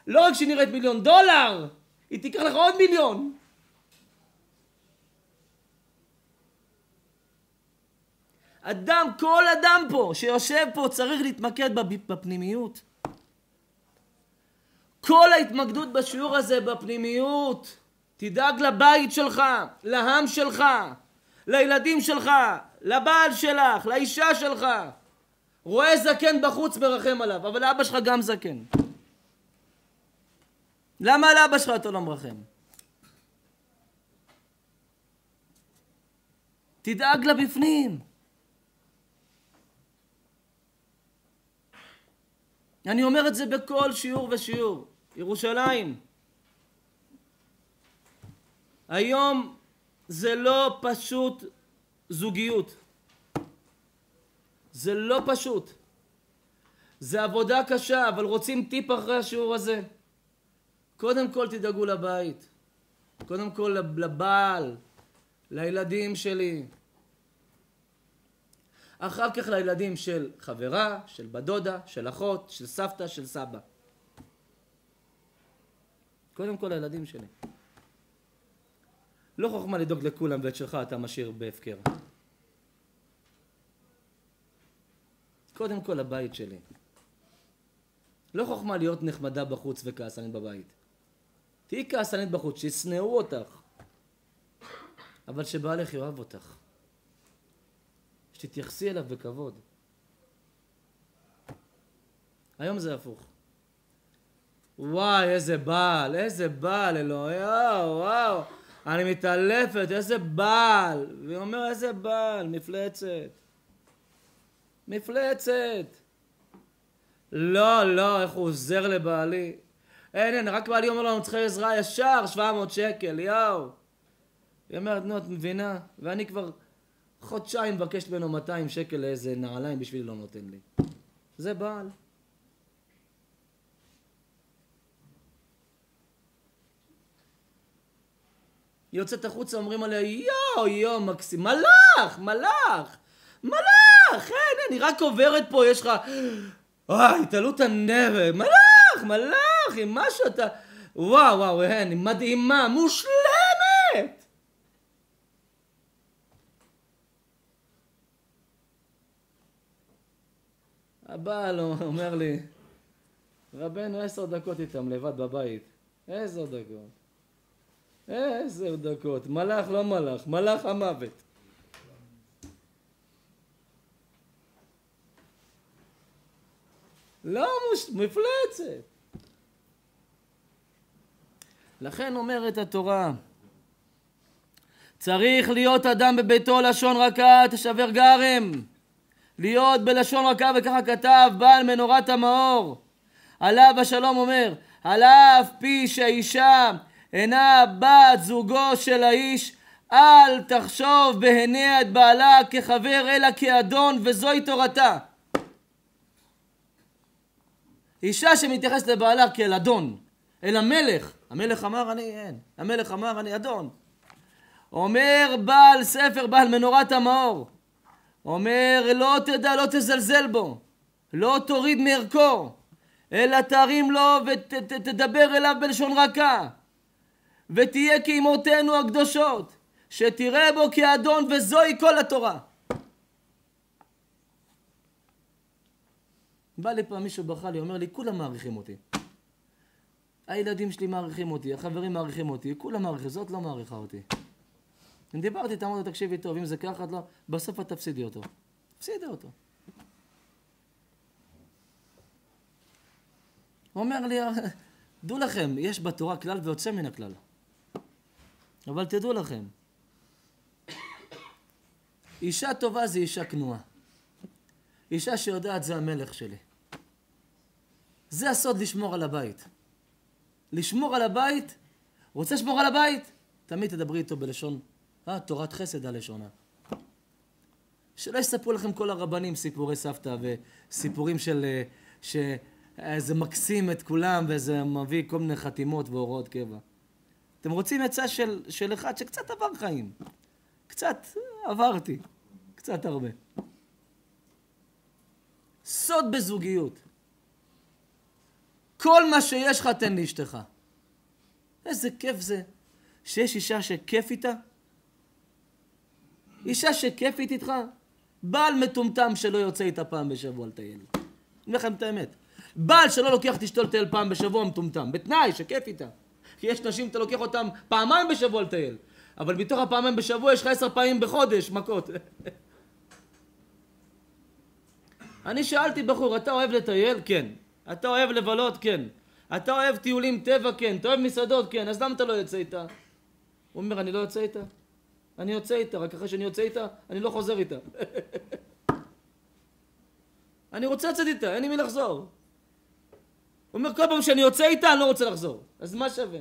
לא רק שהיא נראית מיליון דולר, היא תיקח לך עוד מיליון. אדם, כל אדם פה שיושב פה צריך להתמקד בפנימיות. כל ההתמקדות בשיעור הזה בפנימיות. תדאג לבית שלך, לעם שלך, לילדים שלך, לבעל שלך, לאישה שלך. רואה זקן בחוץ מרחם עליו, אבל לאבא שלך גם זקן. למה על אבא שלך אתה לא מרחם? תדאג לבפנים. אני אומר את זה בכל שיעור ושיעור. ירושלים. היום זה לא פשוט זוגיות. זה לא פשוט. זה עבודה קשה, אבל רוצים טיפ אחרי השיעור הזה. קודם כל תדאגו לבית. קודם כל לבעל, לילדים שלי. אחר כך לילדים של חברה, של בת דודה, של אחות, של סבתא, של סבא. קודם כל לילדים שלי. לא חוכמה לדאוג לכולם ואת שלך אתה משאיר בהפקר. קודם כל לבית שלי. לא חוכמה להיות נחמדה בחוץ וכעסנית בבית. תהיי כעסנית בחוץ, שישנאו אותך. אבל שבעלך יאהב אותך. שתתייחסי אליו בכבוד. היום זה הפוך. וואי, איזה בעל, איזה בעל, אלוהי, וואו, אני מתעלפת, איזה בעל. והיא אומרת, איזה בעל, מפלצת. מפלצת. לא, לא, איך הוא עוזר לבעלי. אין, אין, רק בעלי אומר לנו, צריכה עזרה ישר, 700 שקל, יואו. היא אומרת, נו, את מבינה? ואני כבר חודשיים מבקשת ממנו 200 שקל לאיזה נעליים בשביל לא נותן לי. זה בעל. היא יוצאת החוצה, אומרים עליה, יואו, יואו, מקסים, מלאך, מלאך, מלאך, אין, היא רק עוברת פה, יש לך, וואי, התעלות הנבל, מלאך, מלאך, עם משהו אתה, וואו, וואו, אין, היא מדהימה, מושלמת. הבעל אומר לי, רבנו עשר דקות איתם לבד בבית. עשר דקות. עשר דקות. מלאך לא מלאך, מלאך המוות. לא מוש... מפלצת. לכן אומרת התורה, צריך להיות אדם בביתו לשון רכה תשבר גרם. להיות בלשון רכה וככה כתב בעל מנורת המאור. עליו השלום אומר, על אף פי שהאישה אינה בת זוגו של האיש, אל תחשוב בהניה את בעלה כחבר אלא כאדון וזוהי תורתה. אישה שמתייחסת לבעלה כאל אדון, אל המלך, המלך אמר אני אין, המלך אמר אני אדון. אומר בעל ספר, בעל מנורת המאור, אומר לא תדע, לא תזלזל בו, לא תוריד מערכו, אלא תרים לו ותדבר ות, אליו בלשון רכה, ותהיה כאמותינו הקדושות, שתראה בו כאדון וזוהי כל התורה. בא לי פעם מישהו בכה לי, אומר לי, כולם מעריכים אותי. הילדים שלי מעריכים אותי, החברים מעריכים אותי, כולם מעריכים, זאת לא מעריכה אותי. אם דיברתי איתה, אמרתי, תקשיבי טוב, אם זה ככה, לא, בסוף את תפסידי אותו. תפסידי אותו. הוא אומר לי, דעו לכם, יש בתורה כלל ויוצא מן הכלל. אבל תדעו לכם, אישה טובה זה אישה כנועה. אישה שיודעת זה המלך שלי. זה הסוד לשמור על הבית. לשמור על הבית, רוצה לשמור על הבית? תמיד תדברי איתו בלשון, אה, תורת חסד הלשונה. שלא יספרו לכם כל הרבנים סיפורי סבתא וסיפורים של... אה, שזה מקסים את כולם וזה מביא כל מיני חתימות והוראות קבע. אתם רוצים עצה של, של אחד שקצת עבר חיים. קצת עברתי, קצת הרבה. סוד בזוגיות. כל מה שיש לך תן לאשתך. איזה כיף זה שיש אישה שכיף איתה. אישה שכיפית איתך, בעל מטומטם שלא יוצא איתה פעם בשבוע לטייל. אני אומר לכם את האמת. בעל שלא לוקח את אשתו לטייל פעם בשבוע מטומטם, בתנאי שכיף איתה. כי יש נשים, אתה לוקח אותם פעמיים בשבוע לטייל. אבל מתוך הפעמיים בשבוע יש לך עשר פעמים בחודש מכות. אני שאלתי בחור, אתה אוהב לטייל? כן. אתה אוהב לבלות? כן. אתה אוהב טיולים טבע? כן. אתה אוהב מסעדות? כן. אז למה אתה לא יוצא איתה? הוא אומר, אני לא יוצא איתה. אני יוצא איתה, רק אחרי שאני יוצא איתה, אני לא חוזר איתה. אני רוצה לצאת איתה, אין לי מי לחזור. הוא אומר, כל פעם שאני יוצא איתה, אני לא רוצה לחזור. אז מה שווה?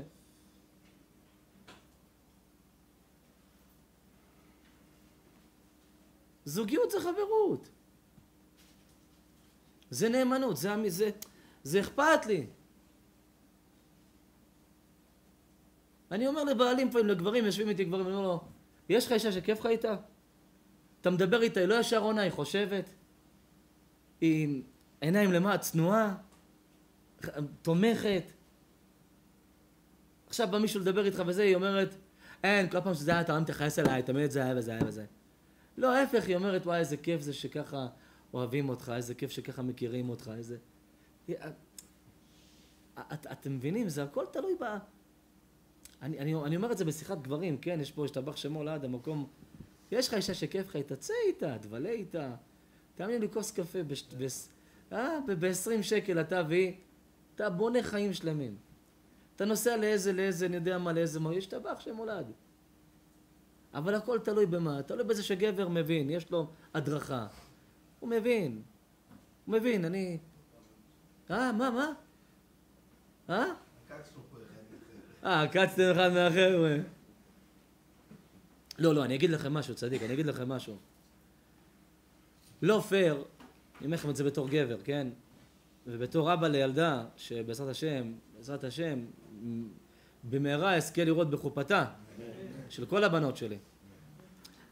זוגיות זה חברות. זה נאמנות, זה, זה, זה אכפת לי. אני אומר לבעלים פעמים, לגברים, יושבים איתי גברים, אני אומר לו, יש לך אישה שכיף לך איתה? אתה מדבר איתה, היא לא ישר עונה, היא חושבת? היא עיניים למעלה, צנועה? תומכת? עכשיו בא מישהו לדבר איתך וזה, היא אומרת, אין, כל פעם שזה היה, אתה מתייחס אליי, תמיד זה היה וזה היה וזה. לא, ההפך, היא אומרת, וואי, איזה כיף זה שככה אוהבים אותך, איזה כיף שככה מכירים אותך, איזה... את, אתם מבינים? זה הכל תלוי ב... אני, אני, אני אומר את זה בשיחת גברים, כן? יש פה, השתבח שמו לעד, המקום... יש לך אישה שכיף לך, תצא איתה, תבלה איתה. תאמין לי כוס קפה ב-20 אה, שקל אתה והיא, אתה בונה חיים שלמים. אתה נוסע לאיזה, לאיזה, אני יודע מה, לאיזה מה, יש טבח שמולד. אבל הכל תלוי במה, תלוי בזה שגבר מבין, יש לו הדרכה. הוא מבין. הוא מבין, אני... אה, מה, מה? אה? אה, עקצתם אחד מהחבר'ה. לא, לא, אני אגיד לכם משהו, צדיק, אני אגיד לכם משהו. לא פייר, אני אומר לכם את זה בתור גבר, כן? ובתור אבא לילדה, שבעזרת השם, בעזרת השם, במהרה אזכה לראות בחופתה של כל הבנות שלי.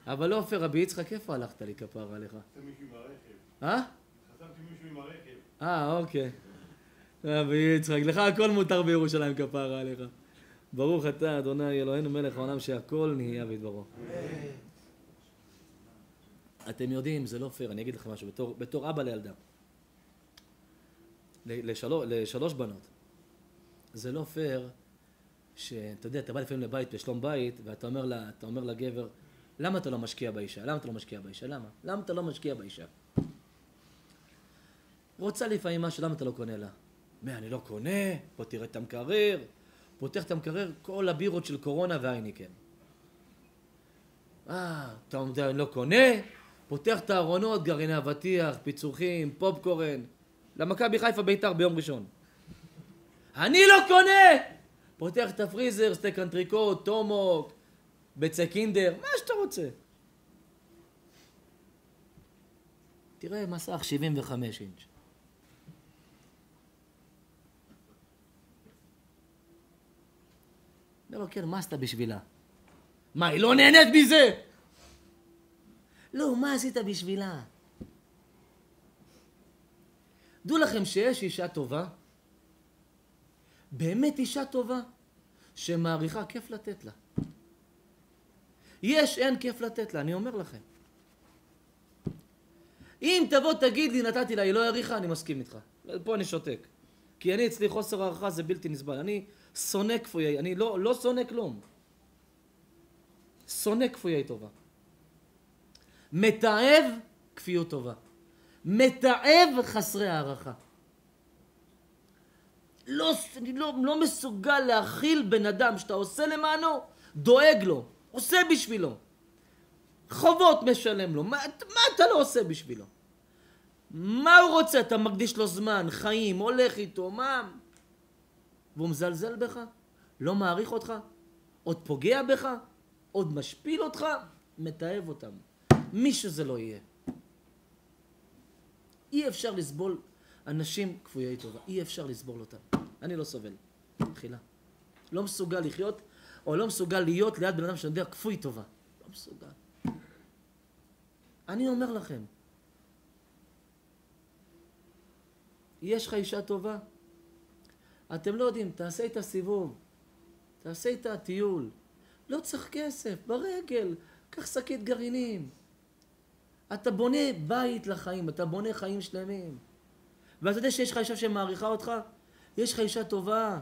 אבל לא פייר, רבי יצחק, איפה הלכת לי כפרה עליך? אה? חסמתי מישהו עם הרכב. אה, אוקיי. רבי יצחק, לך הכל מותר בירושלים כפרה עליך. ברוך אתה, אדוני אלוהינו מלך העולם שהכל נהיה בדברו. אתם יודעים, זה לא פייר, אני אגיד לכם משהו, בתור, בתור אבא לילדה. לשלוש, לשלוש בנות. זה לא פייר שאתה יודע, אתה בא לפעמים לבית, בשלום בית, ואתה אומר, לה, אומר לגבר, למה אתה לא משקיע באישה? למה אתה לא משקיע באישה? למה? למה אתה לא משקיע באישה? רוצה לפעמים משהו, למה אתה לא קונה לה? מה, אני לא קונה? בוא תראה את המקרר. פותח את המקרר, כל הבירות של קורונה והייניקן. אה, אתה יודע, אני לא קונה? פותח את הארונות, גרעיני אבטיח, פיצוחים, פופקורן. למכבי חיפה בית"ר ביום ראשון. אני לא קונה! פותח את הפריזר, סטייק אנטריקוט, טומהוק, ביצי קינדר, מה שאתה רוצה. תראה מסך 75 אינץ'. אומר לו, כן, מה עשית בשבילה? מה, היא לא נהנית מזה? לא, מה עשית בשבילה? דעו לכם שיש אישה טובה, באמת אישה טובה, שמעריכה, כיף לתת לה. יש, אין כיף לתת לה, אני אומר לכם. אם תבוא תגיד לי נתתי לה, היא לא העריכה, אני מסכים איתך. פה אני שותק. כי אני אצלי חוסר הערכה זה בלתי נסבל. אני שונא כפויי, אני לא, לא שונא כלום. שונא כפויי טובה. מתעב כפיות טובה. מתעב חסרי הערכה. לא, אני לא, לא מסוגל להכיל בן אדם שאתה עושה למענו, דואג לו, עושה בשבילו. חובות משלם לו, מה, מה אתה לא עושה בשבילו? מה הוא רוצה? אתה מקדיש לו זמן, חיים, הולך איתו, מה? והוא מזלזל בך? לא מעריך אותך? עוד פוגע בך? עוד משפיל אותך? מתעב אותם. מי שזה לא יהיה. אי אפשר לסבול אנשים כפויי טובה. אי אפשר לסבול אותם. אני לא סובל. תחילה. לא מסוגל לחיות, או לא מסוגל להיות ליד בן אדם שאני יודע כפוי טובה. לא מסוגל. אני אומר לכם, יש לך אישה טובה? אתם לא יודעים, תעשה איתה סיבוב, תעשה איתה טיול. לא צריך כסף, ברגל, קח שקית גרעינים. אתה בונה בית לחיים, אתה בונה חיים שלמים. ואתה יודע שיש לך אישה שמעריכה אותך? יש לך אישה טובה,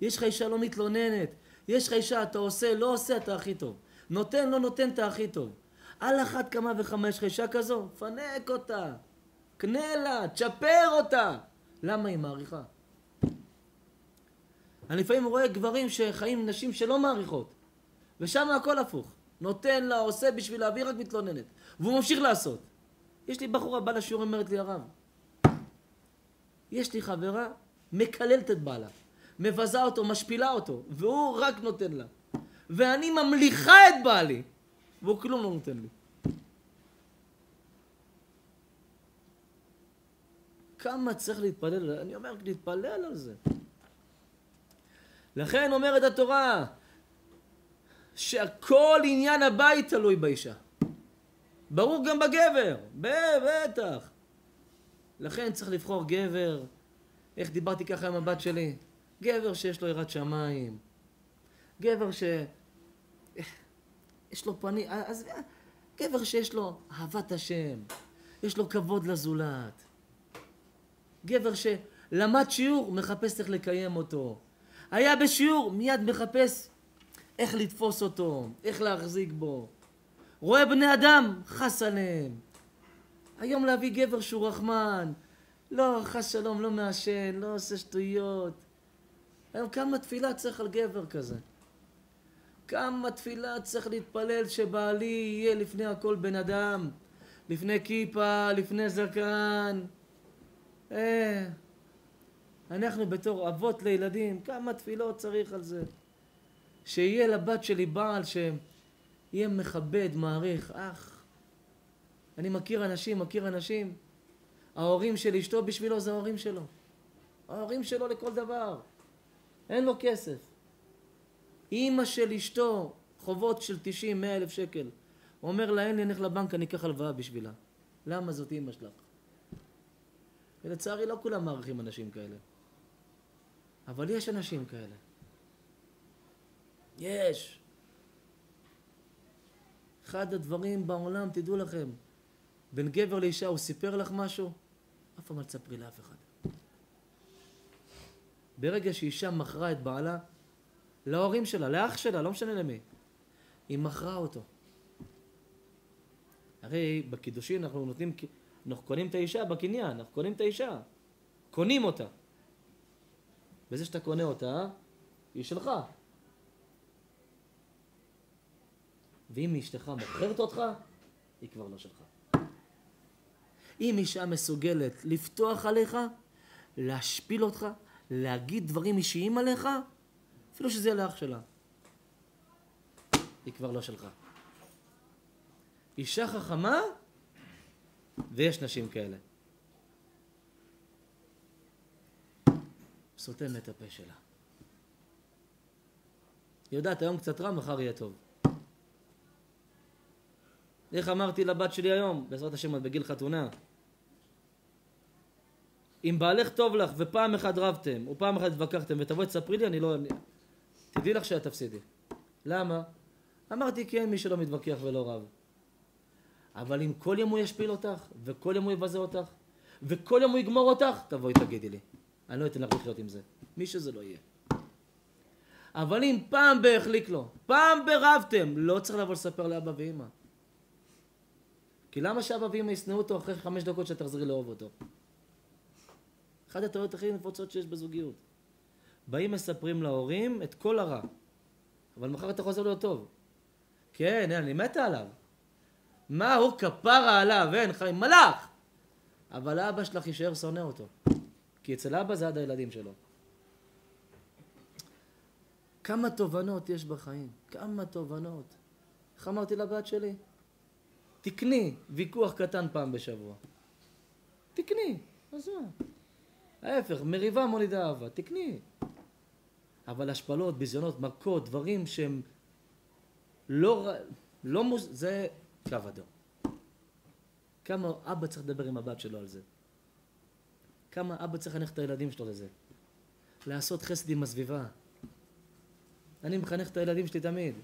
יש לך אישה לא מתלוננת, יש לך אישה, אתה עושה, לא עושה, אתה הכי טוב. נותן, לא נותן, אתה הכי טוב. על אחת כמה וכמה יש לך אישה כזו? פנק אותה, קנה לה, תשפר אותה. למה היא מעריכה? אני לפעמים רואה גברים שחיים עם נשים שלא מעריכות, ושם הכל הפוך. נותן לה, עושה בשביל להביא, רק מתלוננת. והוא ממשיך לעשות. יש לי בחורה, באה לשיעור, אומרת לי הרב, יש לי חברה, מקללת את בעלה, מבזה אותו, משפילה אותו, והוא רק נותן לה. ואני ממליכה את בעלי, והוא כלום לא נותן לי. כמה צריך להתפלל, אני אומר, להתפלל על זה. לכן אומרת התורה, שהכל עניין הבית תלוי באישה. ברור גם בגבר, בטח. לכן צריך לבחור גבר, איך דיברתי ככה עם הבת שלי, גבר שיש לו יראת שמיים, גבר ש... יש לו פנים, אז גבר שיש לו אהבת השם, יש לו כבוד לזולת. גבר שלמד שיעור, מחפש איך לקיים אותו. היה בשיעור, מיד מחפש איך לתפוס אותו, איך להחזיק בו. רואה בני אדם, חס עליהם. היום להביא גבר שהוא רחמן, לא, חס שלום, לא מעשן, לא עושה שטויות. היום כמה תפילה צריך על גבר כזה. כמה תפילה צריך להתפלל שבעלי יהיה לפני הכל בן אדם, לפני כיפה, לפני זקן. אה, אנחנו בתור אבות לילדים, כמה תפילות צריך על זה. שיהיה לבת שלי בעל שיהיה מכבד, מעריך, אח. אני מכיר אנשים, מכיר אנשים, ההורים של אשתו בשבילו זה ההורים שלו. ההורים שלו לכל דבר. אין לו כסף. אימא של אשתו, חובות של 90, 100 אלף שקל. אומר לה, אין לי, נלך לבנק, אני אקח הלוואה בשבילה. למה זאת אימא שלך? ולצערי לא כולם מעריכים אנשים כאלה. אבל יש אנשים כאלה. יש. אחד הדברים בעולם, תדעו לכם, בין גבר לאישה, הוא סיפר לך משהו? אף פעם אל תספרי לאף אחד. ברגע שאישה מכרה את בעלה, להורים שלה, לאח שלה, לא משנה למי, היא מכרה אותו. הרי בקידושין אנחנו נותנים, אנחנו קונים את האישה בקניין, אנחנו קונים את האישה, קונים אותה. בזה שאתה קונה אותה, היא שלך. ואם אשתך מוכרת אותך, היא כבר לא שלך. אם אישה מסוגלת לפתוח עליך, להשפיל אותך, להגיד דברים אישיים עליך, אפילו שזה יהיה לאח שלה, היא כבר לא שלך. אישה חכמה, ויש נשים כאלה. סותם את הפה שלה. היא יודעת, היום קצת רע, מחר יהיה טוב. איך אמרתי לבת שלי היום, בעזרת השם את בגיל חתונה, אם בעלך טוב לך ופעם אחת רבתם, או פעם אחת התווכחתם ותבואי תספרי לי, אני לא... אני... תדעי לך שאת תפסידי. למה? אמרתי כי אין מי שלא מתווכח ולא רב. אבל אם כל יום הוא ישפיל אותך, וכל יום הוא יבזה אותך, וכל יום הוא יגמור אותך, תבואי תגידי לי. אני לא אתן לך לחיות עם זה. מי שזה לא יהיה. אבל אם פעם בהחליק לו, פעם ברבתם, לא צריך לבוא לספר לאבא ואמא. כי למה שאבא ואמא ישנאו אותו אחרי חמש דקות שתחזרי לאהוב אותו? אחת הטעויות הכי נפוצות שיש בזוגיות. באים מספרים להורים את כל הרע, אבל מחר אתה חוזר להיות טוב. כן, אני מתה עליו. מה הוא כפרה עליו, אין חיים מלאך! אבל אבא שלך יישאר שונא אותו. כי אצל אבא זה עד הילדים שלו. כמה תובנות יש בחיים, כמה תובנות. איך אמרתי לבת שלי? תקני ויכוח קטן פעם בשבוע. תקני, מה? ההפך, מריבה מולידה אהבה, תקני. אבל השפלות, ביזיונות, מכות, דברים שהם לא... לא מוס... זה קו אדום. כמה אבא צריך לדבר עם הבת שלו על זה. כמה אבא צריך לחנך את הילדים שלו לזה. לעשות חסד עם הסביבה. אני מחנך את הילדים שלי תמיד.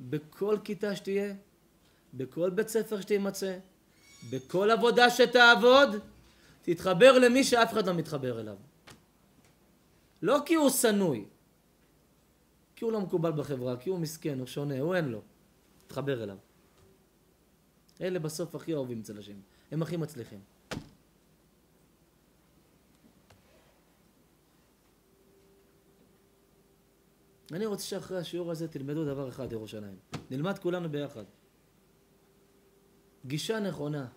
בכל כיתה שתהיה, בכל בית ספר שתימצא, בכל עבודה שתעבוד, תתחבר למי שאף אחד לא מתחבר אליו. לא כי הוא שנואי, כי הוא לא מקובל בחברה, כי הוא מסכן, הוא שונה, הוא אין לו. תתחבר אליו. אלה בסוף הכי אוהבים אצל השם, הם הכי מצליחים. אני רוצה שאחרי השיעור הזה תלמדו דבר אחד, ירושלים. נלמד כולנו ביחד. גישה נכונה.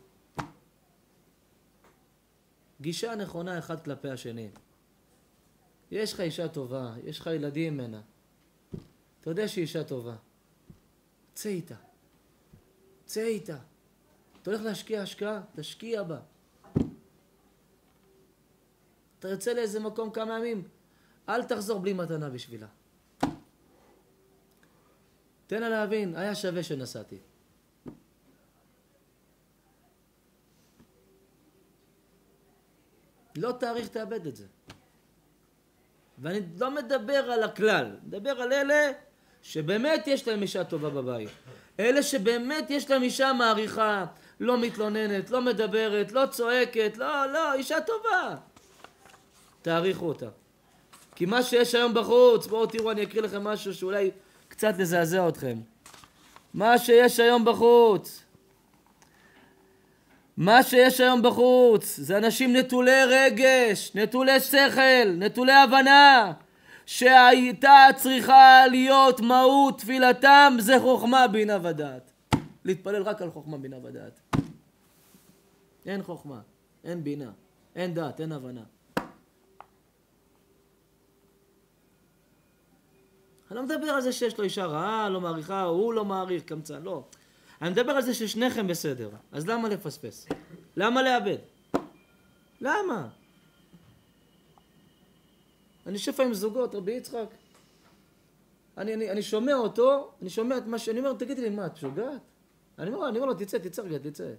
גישה נכונה אחד כלפי השני. יש לך אישה טובה, יש לך ילדים ממנה. אתה יודע שהיא אישה טובה. צא איתה. צא איתה. אתה הולך להשקיע השקעה, תשקיע בה. אתה יוצא לאיזה מקום כמה ימים, אל תחזור בלי מתנה בשבילה. תן לה להבין, היה שווה שנסעתי. לא תאריך תאבד את זה. ואני לא מדבר על הכלל, מדבר על אלה שבאמת יש להם אישה טובה בבית. אלה שבאמת יש להם אישה מעריכה, לא מתלוננת, לא מדברת, לא צועקת, לא, לא, אישה טובה. תעריכו אותה. כי מה שיש היום בחוץ, בואו תראו, אני אקריא לכם משהו שאולי קצת לזעזע אתכם. מה שיש היום בחוץ, מה שיש היום בחוץ זה אנשים נטולי רגש, נטולי שכל, נטולי הבנה, שהייתה צריכה להיות מהות תפילתם זה חוכמה, בינה ודעת. להתפלל רק על חוכמה, בינה ודעת. אין חוכמה, אין בינה, אין דעת, אין הבנה. אני לא מדבר על זה שיש לו אישה רעה, לא מעריכה, הוא לא מעריך, קמצן, לא. אני מדבר על זה ששניכם בסדר. אז למה לפספס? למה לאבד? למה? אני יושב עם זוגות, רבי יצחק. אני, אני, אני שומע אותו, אני שומע את מה שאני אומר, תגידי לי, מה, את משוגעת? אני אומר, אני אומר לו, תצא, תצא רגע, תצא.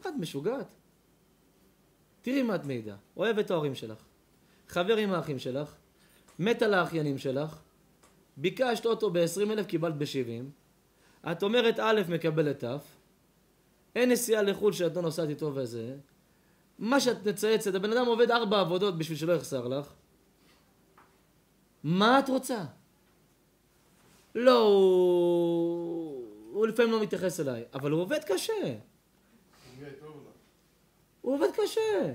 את משוגעת? תראי מה את מעידה. אוהבת את ההורים שלך. חבר עם האחים שלך. מת על האחיינים שלך. ביקשת אוטו ב-20 אלף, קיבלת ב-70. את אומרת א', מקבלת ת', אין נסיעה לחו"ל שאת לא נוסעת איתו וזה, מה שאת מצייצת, הבן אדם עובד ארבע עבודות בשביל שלא יחסר לך, מה את רוצה? לא, הוא, הוא לפעמים לא מתייחס אליי, אבל הוא עובד קשה. הוא עובד קשה.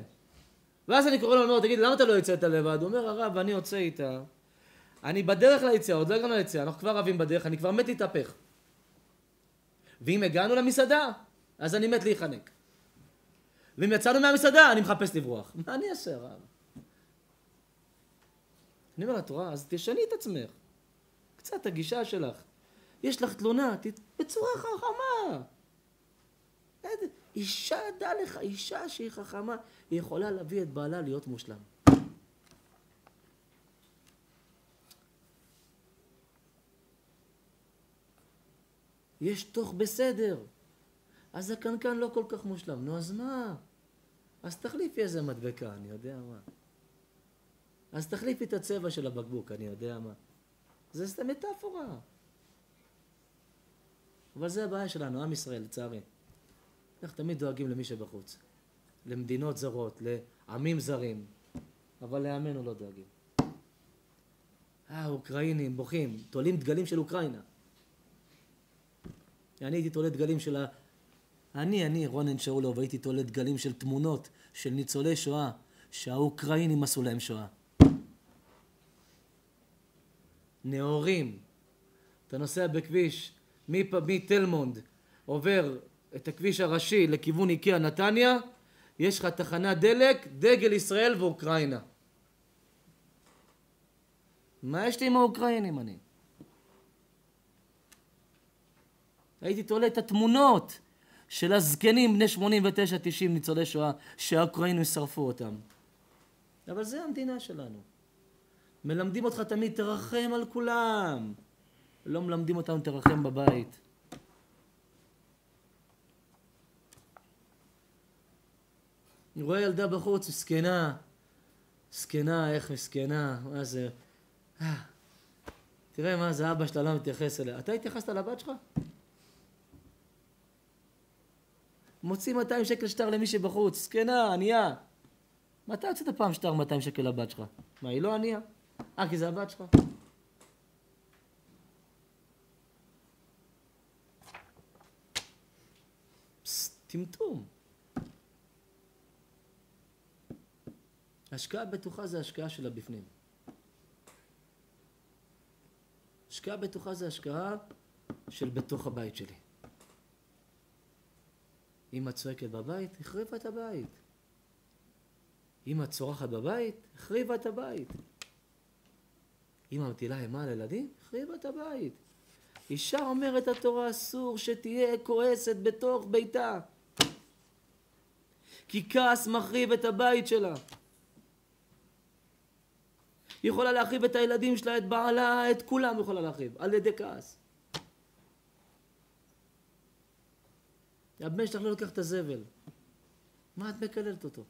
ואז אני קורא לו, לא, תגיד, למה אתה לא יוצאת לבד? הוא אומר, הרב, אני יוצא איתה. אני בדרך ליציאה, עוד לא הגענו ליציאה, אנחנו כבר רבים בדרך, אני כבר מת להתהפך. ואם הגענו למסעדה, אז אני מת להיחנק. ואם יצאנו מהמסעדה, אני מחפש לברוח. מה אני אעשה, הרב? אני אומר לתורה, אז תשני את עצמך. קצת הגישה שלך. יש לך תלונה, ת... בצורה חכמה. אישה, דע לך, אישה שהיא חכמה, היא יכולה להביא את בעלה להיות מושלם. יש תוך בסדר. אז הקנקן לא כל כך מושלם. נו, אז מה? אז תחליפי איזה מדבקה, אני יודע מה. אז תחליפי את הצבע של הבקבוק, אני יודע מה. זה סתם מטאפורה. אבל זה הבעיה שלנו, עם ישראל, לצערי. אנחנו תמיד דואגים למי שבחוץ. למדינות זרות, לעמים זרים. אבל לעמנו לא דואגים. אה, אוקראינים בוכים, תולים דגלים של אוקראינה. אני הייתי תולה דגלים של ה... אני, אני, רונן שאולוב, הייתי תולה דגלים של תמונות של ניצולי שואה, שהאוקראינים עשו להם שואה. נאורים. אתה נוסע בכביש מתלמונד, עובר את הכביש הראשי לכיוון איקאה נתניה, יש לך תחנת דלק, דגל ישראל ואוקראינה. מה יש לי עם האוקראינים אני? הייתי תולה את התמונות של הזקנים בני 89-90 ניצולי שואה שהאוקראינים שרפו אותם. אבל זה המדינה שלנו. מלמדים אותך תמיד תרחם על כולם. לא מלמדים אותנו תרחם בבית. אני רואה ילדה בחוץ, זקנה, זקנה, איך מסכנה, מה זה... אה, תראה מה זה, אבא שלה לא מתייחס אליה. אתה התייחסת לבת שלך? מוציא 200 שקל שטר למי שבחוץ, זקנה, ענייה. מתי הוצאת פעם שטר 200 שקל לבת שלך? מה, היא לא ענייה? אה, כי זה הבת שלך? טמטום. השקעה בטוחה זה השקעה של הבפנים. השקעה בטוחה זה השקעה של בתוך הבית שלי. אם את צועקת בבית, החריבה את הבית. אם את צורחת בבית, החריבה את הבית. אם את מטילה אימה על ילדים, החריבה את הבית. אישה אומרת התורה, אסור שתהיה כועסת בתוך ביתה. כי כעס מחריב את הבית שלה. היא יכולה להחריב את הילדים שלה, את בעלה, את כולם יכולה להחריב, על ידי כעס. הבן שלך לא לוקח את הזבל. מה את מקללת אותו?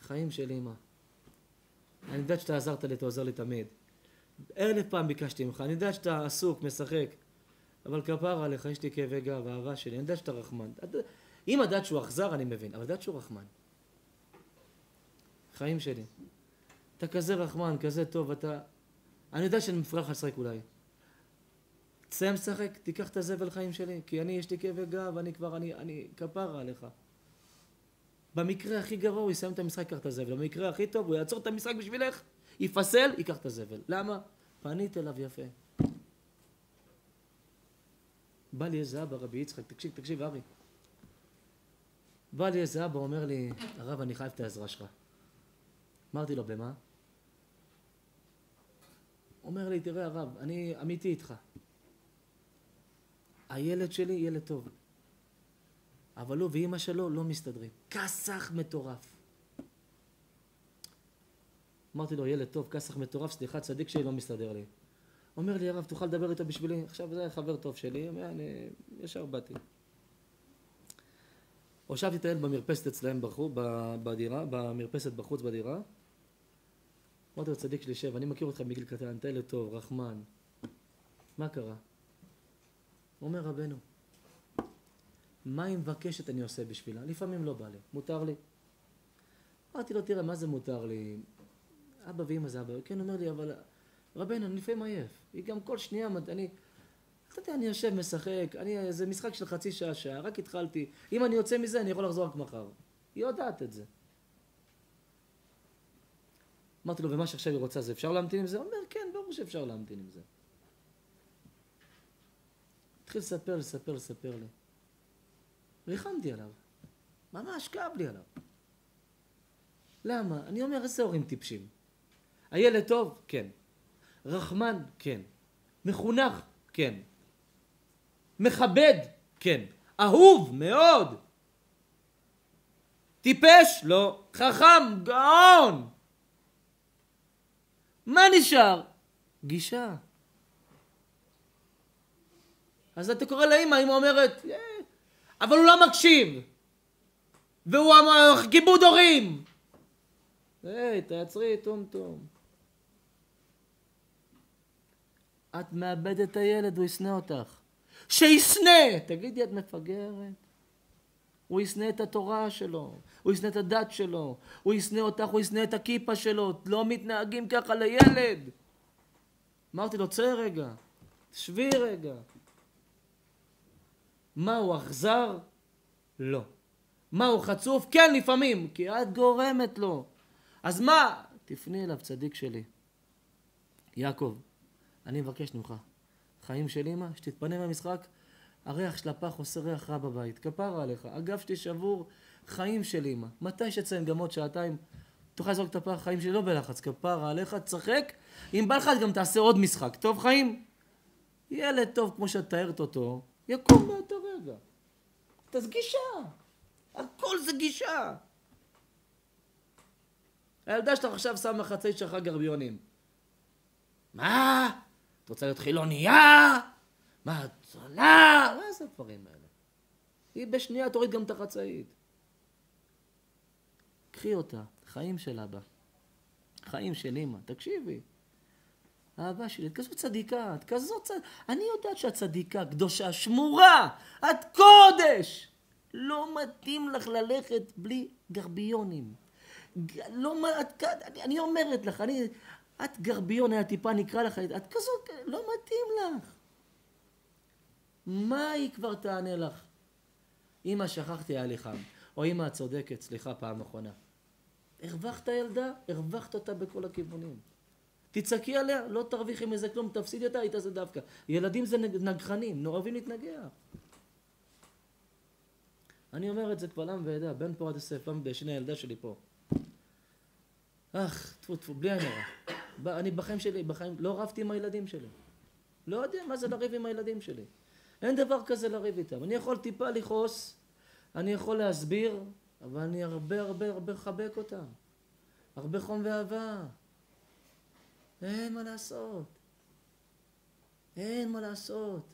חיים של אמא. אני יודעת שאתה עזרת לי, אתה עוזר לי תמיד. אלף פעם ביקשתי ממך, אני יודע שאתה עסוק, משחק, אבל כפר עליך, יש לי כאבי גב, אהבה שלי, אני יודע שאתה רחמן. את- אם לדעת שהוא אכזר, אני מבין, אבל לדעת שהוא רחמן. חיים שלי. אתה כזה רחמן, כזה טוב, אתה... אני יודע שאני מפריע לך לשחק אולי. תסיים לשחק, תיקח את הזבל חיים שלי, כי אני, יש לי כאבי גב, אני כבר, אני, אני כפרה עליך. במקרה הכי גרוע הוא יסיים את המשחק, ייקח את הזבל. במקרה הכי טוב הוא יעצור את המשחק בשבילך, יפסל, ייקח את הזבל. למה? פנית אליו יפה. בא לי איזה אבא, רבי יצחק, תקשיב, תקשיב, ארי. בא לי איזה אבא, אומר לי, הרב, אני חייב את העזרה שלך. אמרתי לו, במה? אומר לי, תראה הרב, אני אמיתי איתך. הילד שלי ילד טוב, אבל הוא ואימא שלו לא מסתדרים. כסח מטורף. אמרתי לו, ילד טוב, כסח מטורף, סליחה, צדיק שלי לא מסתדר לי. אומר לי, הרב, תוכל לדבר איתו בשבילי? עכשיו זה חבר טוב שלי, אני ישר באתי. הושבתי את הילד במרפסת אצלהם בחוץ, בדירה, במרפסת בחוץ בדירה. אמרתי לו, צדיק שלי, שב, אני מכיר אותך מגיל קטן, אתה ילד טוב, רחמן. מה קרה? אומר רבנו, מה היא מבקשת אני עושה בשבילה? לפעמים לא בא לי, מותר לי. אמרתי לו, תראה, מה זה מותר לי? אבא ואמא זה אבא. כן, אומר לי, אבל רבנו, אני לפעמים עייף. היא גם כל שנייה, אני... אתה יודע, אני יושב, משחק, אני, זה משחק של חצי שעה, שעה, רק התחלתי. אם אני יוצא מזה, אני יכול לחזור רק מחר. היא יודעת את זה. אמרתי לו, ומה שעכשיו היא רוצה, זה אפשר להמתין עם זה? הוא אומר, כן, ברור שאפשר להמתין עם זה. התחיל לספר, לספר, לספר לי. ריחמתי עליו. ממש כאב לי עליו. למה? אני אומר, איזה הורים טיפשים. הילד טוב? כן. רחמן? כן. מחונך? כן. מכבד? כן. אהוב? מאוד. טיפש? לא. חכם? גאון. מה נשאר? גישה. אז אתה קורא לאמא, אמא אומרת, "אה, אבל הוא לא מקשיב. והוא אמר, כיבוד הורים. היי, תעצרי, טום טום. את מאבדת את הילד, הוא ישנא אותך. שישנא! תגידי, את מפגרת? הוא ישנא את התורה שלו, הוא ישנא את הדת שלו, הוא ישנא אותך, הוא ישנא את הכיפה שלו, לא מתנהגים ככה לילד. אמרתי לו, צא רגע, שבי רגע. מה, הוא אכזר? לא. מה, הוא חצוף? כן, לפעמים, כי את גורמת לו. אז מה? תפני אליו, צדיק שלי. יעקב, אני מבקש ממך, חיים של אמא, שתתפנה מהמשחק, הריח של הפח עושה ריח רע בבית, כפרה עליך. הגב שלי שבור, חיים של אמא. מתי שתסיים גם עוד שעתיים, תוכל לזרוק את הפח, חיים שלי לא בלחץ, כפרה עליך, תשחק. אם בא לך גם תעשה עוד משחק. טוב, חיים? ילד טוב כמו שאת תארת אותו, יקום באותו רגע. אז גישה. הכל זה גישה. הילדה שלך עכשיו שמה חצאית שלך גרביונים. מה? את רוצה להיות חילונייה? מה את זונה? מה זה הדברים האלה? היא בשנייה תוריד גם את החצאית. קחי אותה, חיים של אבא. חיים של אמא, תקשיבי. אהבה שלי, את כזאת צדיקה, את כזאת צדיקה. אני יודעת שאת צדיקה, קדושה, שמורה, את קודש. לא מתאים לך ללכת בלי גרביונים. לא, את, אני, אני אומרת לך, אני, את גרביון, היה טיפה נקרא לך, את כזאת, לא מתאים לך. מה היא כבר תענה לך? אמא, שכחתי, היה לי חם. או אמא, את צודקת, סליחה, פעם אחרונה. הרווחת ילדה, הרווחת אותה בכל הכיוונים. תצעקי עליה, לא תרוויחי מזה כלום, תפסידי אותה, איתה זה דווקא. ילדים זה נג- נגחנים, אוהבים להתנגח. אני אומר את זה קבל עם ועדה, בן פורת יוסף, פעם בשני הילדה שלי פה. אך, טפו טפו, בלי. ב- אני בחיים שלי, בחיים, לא רבתי עם הילדים שלי. לא יודע מה זה לריב עם הילדים שלי. אין דבר כזה לריב איתם. אני יכול טיפה לכעוס, אני יכול להסביר, אבל אני הרבה הרבה הרבה מחבק אותם. הרבה חום ואהבה. אין מה לעשות. אין מה לעשות.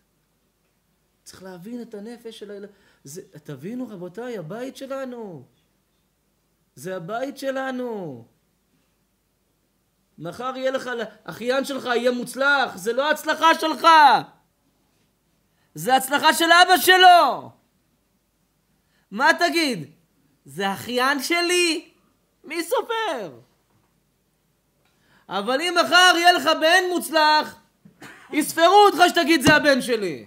צריך להבין את הנפש של הילד. זה, תבינו רבותיי, הבית שלנו. זה הבית שלנו. מחר יהיה לך, אחיין שלך יהיה מוצלח, זה לא הצלחה שלך. זה הצלחה של אבא שלו. מה תגיד? זה אחיין שלי? מי סופר? אבל אם מחר יהיה לך בן מוצלח, יספרו אותך שתגיד זה הבן שלי.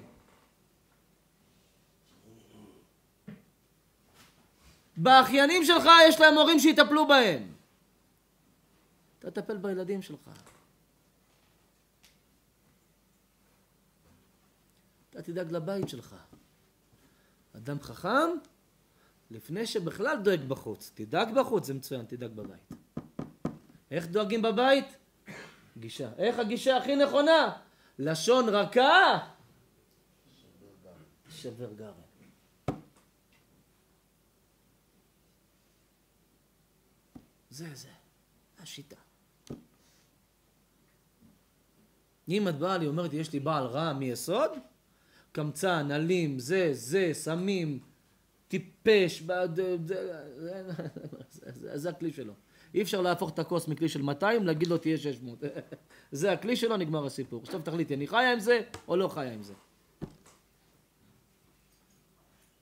באחיינים שלך יש להם הורים שיטפלו בהם. אתה תטפל בילדים שלך. אתה תדאג לבית שלך. אדם חכם, לפני שבכלל דואג בחוץ. תדאג בחוץ, זה מצוין, תדאג בבית. איך דואגים בבית? גישה. איך הגישה הכי נכונה? לשון רכה, שבר גרם. זה זה, השיטה. אם את באה לי אומרת יש לי בעל רע מיסוד, קמצן, אלים, זה, זה, סמים, טיפש, זה- זה הכלי שלו. אי אפשר להפוך את הכוס מכלי של 200, להגיד לו תהיה 600. זה הכלי שלו, נגמר הסיפור. עכשיו תחליטי, אני חיה עם זה או לא חיה עם זה.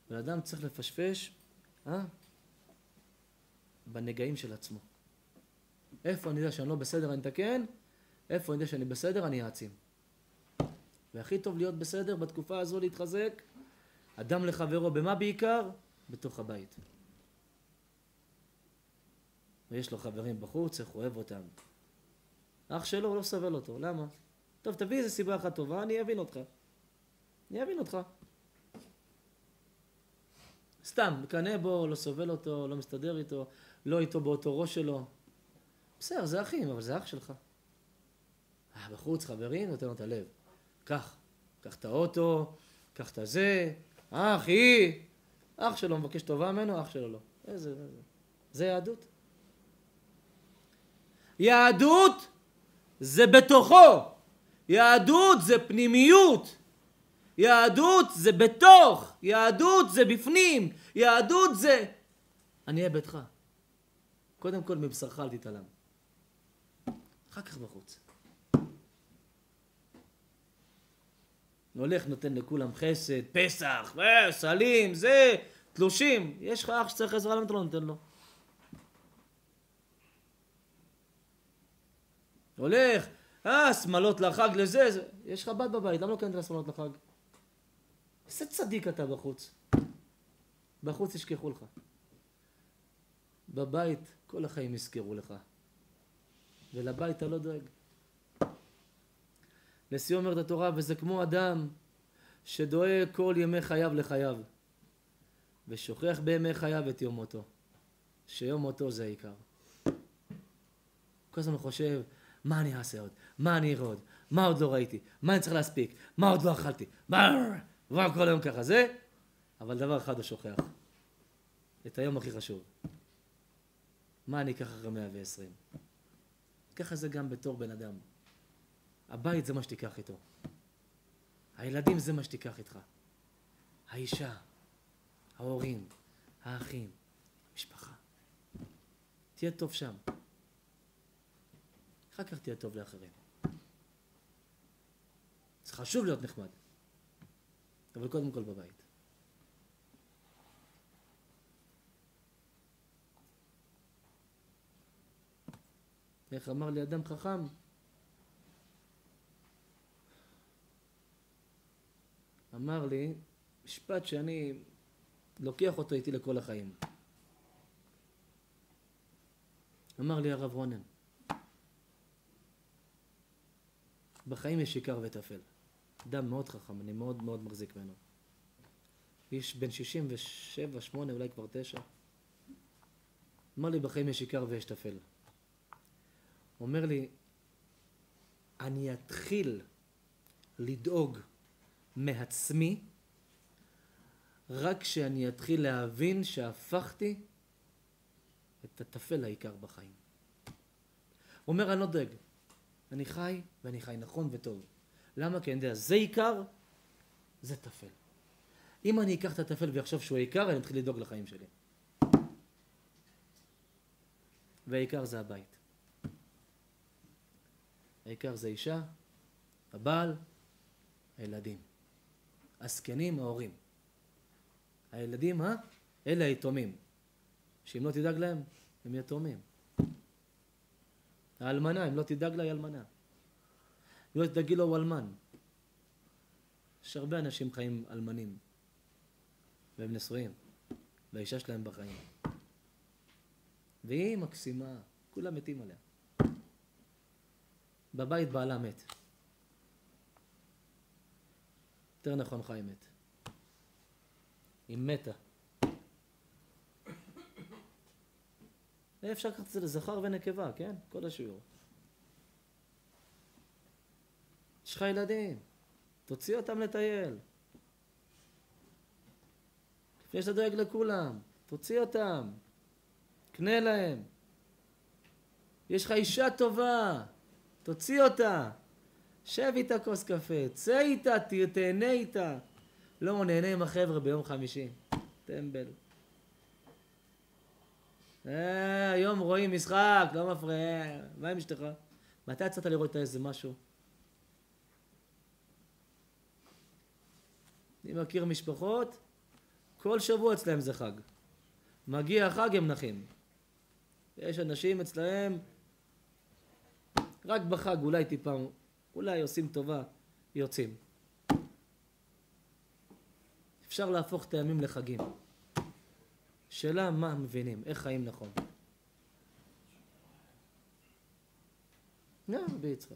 בן אדם צריך לפשפש, אה? בנגעים של עצמו. איפה אני יודע שאני לא בסדר, אני אתקן, איפה אני יודע שאני בסדר, אני אעצים. והכי טוב להיות בסדר בתקופה הזו להתחזק, אדם לחברו, במה בעיקר? בתוך הבית. ויש לו חברים בחוץ, איך הוא אוהב אותם. אח שלו לא סובל אותו, למה? טוב, תביא איזה סיבה אחת טובה, אני אבין אותך. אני אבין אותך. סתם, מקנא בו, לא סובל אותו, לא מסתדר איתו, לא איתו באותו ראש שלו. בסדר, זה אחים, אבל זה אח שלך. אה, בחוץ, חברים, נותן לו את הלב. קח, קח את האוטו, קח את הזה, אח, היא. אח שלו מבקש טובה ממנו, אח שלו לא. איזה, איזה. זה יהדות. יהדות זה בתוכו. יהדות זה פנימיות. יהדות זה בתוך. יהדות זה בפנים. יהדות זה... אני אהיה ביתך. קודם כל מבשרך אל תתעלם. אחר כך בחוץ. הולך נותן לכולם חסד, פסח, אה, סלים, זה, תלושים. יש לך אח שצריך עזרה, למה אתה לא נותן לו? הולך, אה, שמלות לחג לזה, זה. יש לך בת בבית, למה לא קנית לה שמלות לחג? איזה צדיק אתה בחוץ. בחוץ ישכחו לך. בבית כל החיים יזכרו לך. ולבית אתה לא דואג. לסיום אומרת התורה, וזה כמו אדם שדואג כל ימי חייו לחייו, ושוכח בימי חייו את יום מותו, שיום מותו זה העיקר. כל הזמן חושב, מה אני אעשה עוד? מה אני אראה עוד? מה עוד לא ראיתי? מה אני צריך להספיק? מה עוד לא אכלתי? מה... כל היום ככה זה, אבל דבר אחד הוא שוכח, את היום הכי חשוב. מה אני אקח אחרי 120? ככה זה גם בתור בן אדם. הבית זה מה שתיקח איתו. הילדים זה מה שתיקח איתך. האישה, ההורים, האחים, משפחה. תהיה טוב שם. אחר כך תהיה טוב לאחרים. זה חשוב להיות נחמד, אבל קודם כל בבית. איך אמר לי אדם חכם? אמר לי משפט שאני לוקח אותו איתי לכל החיים. אמר לי הרב רונן, בחיים יש עיקר וטפל. אדם מאוד חכם, אני מאוד מאוד מחזיק ממנו. איש בן 67, 8, אולי כבר 9. אמר לי, בחיים יש עיקר ויש טפל. אומר לי, אני אתחיל לדאוג מעצמי רק כשאני אתחיל להבין שהפכתי את הטפל העיקר בחיים. הוא אומר, אני לא דואג. אני חי, ואני חי נכון וטוב. למה? כי אני יודע, זה עיקר, זה טפל. אם אני אקח את הטפל ואחשוב שהוא העיקר, אני אתחיל לדאוג לחיים שלי. והעיקר זה הבית. העיקר זה אישה, הבעל, הילדים. הזקנים, ההורים. הילדים, אה? אלה היתומים. שאם לא תדאג להם, הם יתומים. האלמנה, אם לא תדאג לה, היא אלמנה. לא תדאגי לו, הוא אלמן. יש הרבה אנשים חיים אלמנים, והם נשואים, והאישה שלהם בחיים. והיא מקסימה, כולם מתים עליה. בבית בעלה מת. יותר נכון חי מת. היא מתה. אפשר לקחת את זה לזכר ונקבה, כן? כל השיעור. יש לך ילדים, תוציא אותם לטייל. לפני שאתה דואג לכולם, תוציא אותם, קנה להם. יש לך אישה טובה, תוציא אותה. שב איתה כוס קפה, צא איתה, תהנה איתה. לא, נהנה עם החבר'ה ביום חמישי. טמבל. אה, היום רואים משחק, לא מפריע. מה עם אשתך? מתי יצאת לראות איזה משהו? אני מכיר משפחות, כל שבוע אצלהם זה חג. מגיע החג הם נחים. יש אנשים אצלהם רק בחג אולי טיפה, אולי עושים טובה, יוצאים. אפשר להפוך את הימים לחגים. שאלה מה מבינים, איך חיים נכון. לא, רבי יצחק.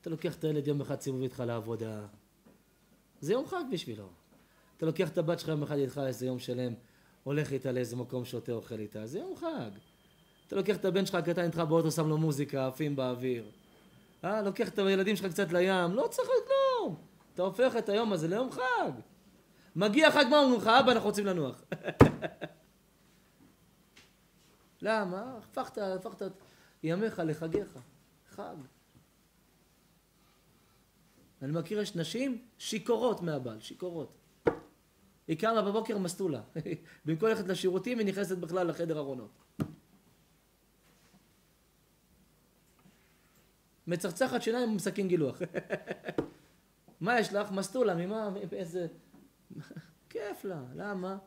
אתה לוקח את הילד יום אחד סיבוב איתך לעבודה, זה יום חג בשבילו. אתה לוקח את הבת שלך יום אחד איתך איזה יום שלם, הולך איתה לאיזה מקום שותה אוכל איתה, זה יום חג. אתה לוקח את הבן שלך הקטן איתך באוטו, שם לו מוזיקה, עפים באוויר. אה, לוקח את הילדים שלך קצת לים, לא צריך כלום. אתה הופך את היום הזה ליום חג. מגיע חג, מה אומרים לך? אבא, אנחנו רוצים לנוח. למה? הפכת, הפכת את ימיך לחגיך. חג. אני מכיר, יש נשים שיכורות מהבעל, שיכורות. היא קמה בבוקר מסטולה. במקום ללכת לשירותים, היא נכנסת בכלל לחדר ארונות. מצחצחת שיניים עם סכין גילוח. מה יש לך? מסטולה, ממה? איזה... כיף לה, למה?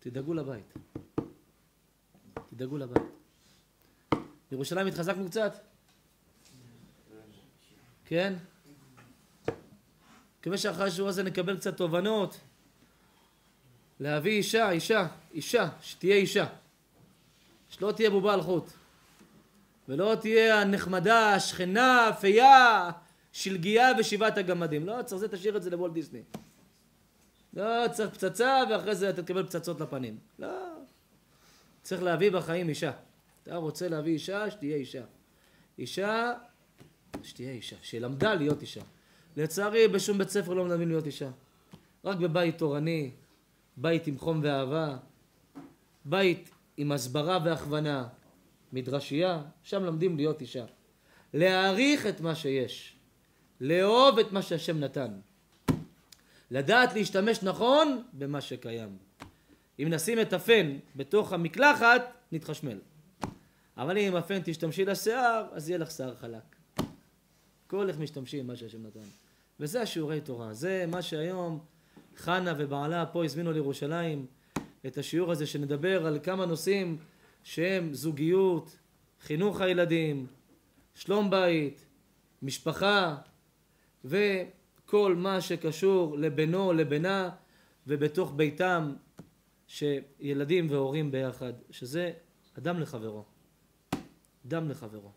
תדאגו לבית. תדאגו לבית. ירושלים התחזקנו קצת? כן? מקווה שאחרי השיעור הזה נקבל קצת תובנות. להביא אישה, אישה, אישה, שתהיה אישה. שלא תהיה בובה על חוט. ולא תהיה הנחמדה, השכנה, הפייה, שלגיה ושבעת הגמדים. לא צריך זה, תשאיר את זה לוולט דיסני. לא צריך פצצה ואחרי זה אתה תקבל פצצות לפנים. לא. צריך להביא בחיים אישה. אתה רוצה להביא אישה, שתהיה אישה. אישה, שתהיה אישה, שלמדה להיות אישה. לצערי בשום בית ספר לא מלמדים להיות אישה. רק בבית תורני, בית עם חום ואהבה, בית עם הסברה והכוונה, מדרשייה, שם לומדים להיות אישה. להעריך את מה שיש, לאהוב את מה שהשם נתן, לדעת להשתמש נכון במה שקיים. אם נשים את הפן בתוך המקלחת, נתחשמל. אבל אם הפן תשתמשי לשיער, אז יהיה לך שיער חלק. כל איך משתמשים במה שהשם נתן. וזה השיעורי תורה. זה מה שהיום חנה ובעלה פה הזמינו לירושלים, את השיעור הזה שנדבר על כמה נושאים שהם זוגיות, חינוך הילדים, שלום בית, משפחה וכל מה שקשור לבינו, לבינה ובתוך ביתם שילדים והורים ביחד, שזה אדם לחברו. אדם לחברו.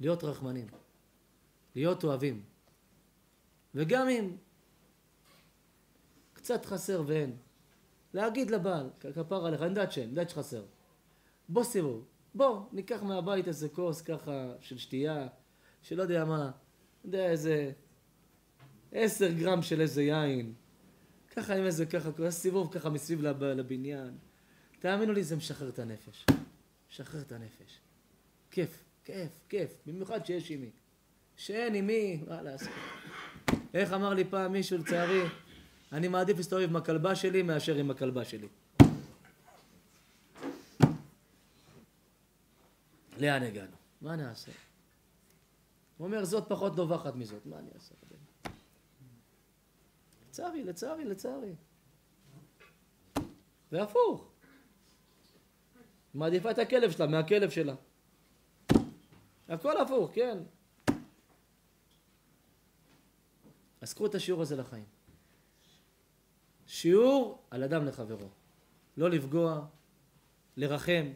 להיות רחמנים, להיות אוהבים. וגם אם קצת חסר ואין, להגיד לבעל, כפר עליך, אני יודעת שאין, אני יודעת שחסר. בוא סיבוב, בוא, ניקח מהבית איזה כוס ככה של שתייה, שלא יודע מה, יודע איזה עשר גרם של איזה יין, ככה עם איזה ככה, כוס סיבוב ככה מסביב לב, לבניין. תאמינו לי, זה משחרר את הנפש. משחרר את הנפש. כיף, כיף, כיף, במיוחד שיש עם מי. שאין עם מי, מה לעשות. איך אמר לי פעם מישהו, לצערי, אני מעדיף להסתובב עם הכלבה שלי מאשר עם הכלבה שלי. לאן הגענו? מה נעשה? הוא אומר, זאת פחות דווחת מזאת, מה אני אעשה? לצערי, לצערי, לצערי. והפוך. מעדיפה את הכלב שלה מהכלב שלה. הכל הפוך, כן. אז קחו את השיעור הזה לחיים. שיעור על אדם לחברו. לא לפגוע, לרחם.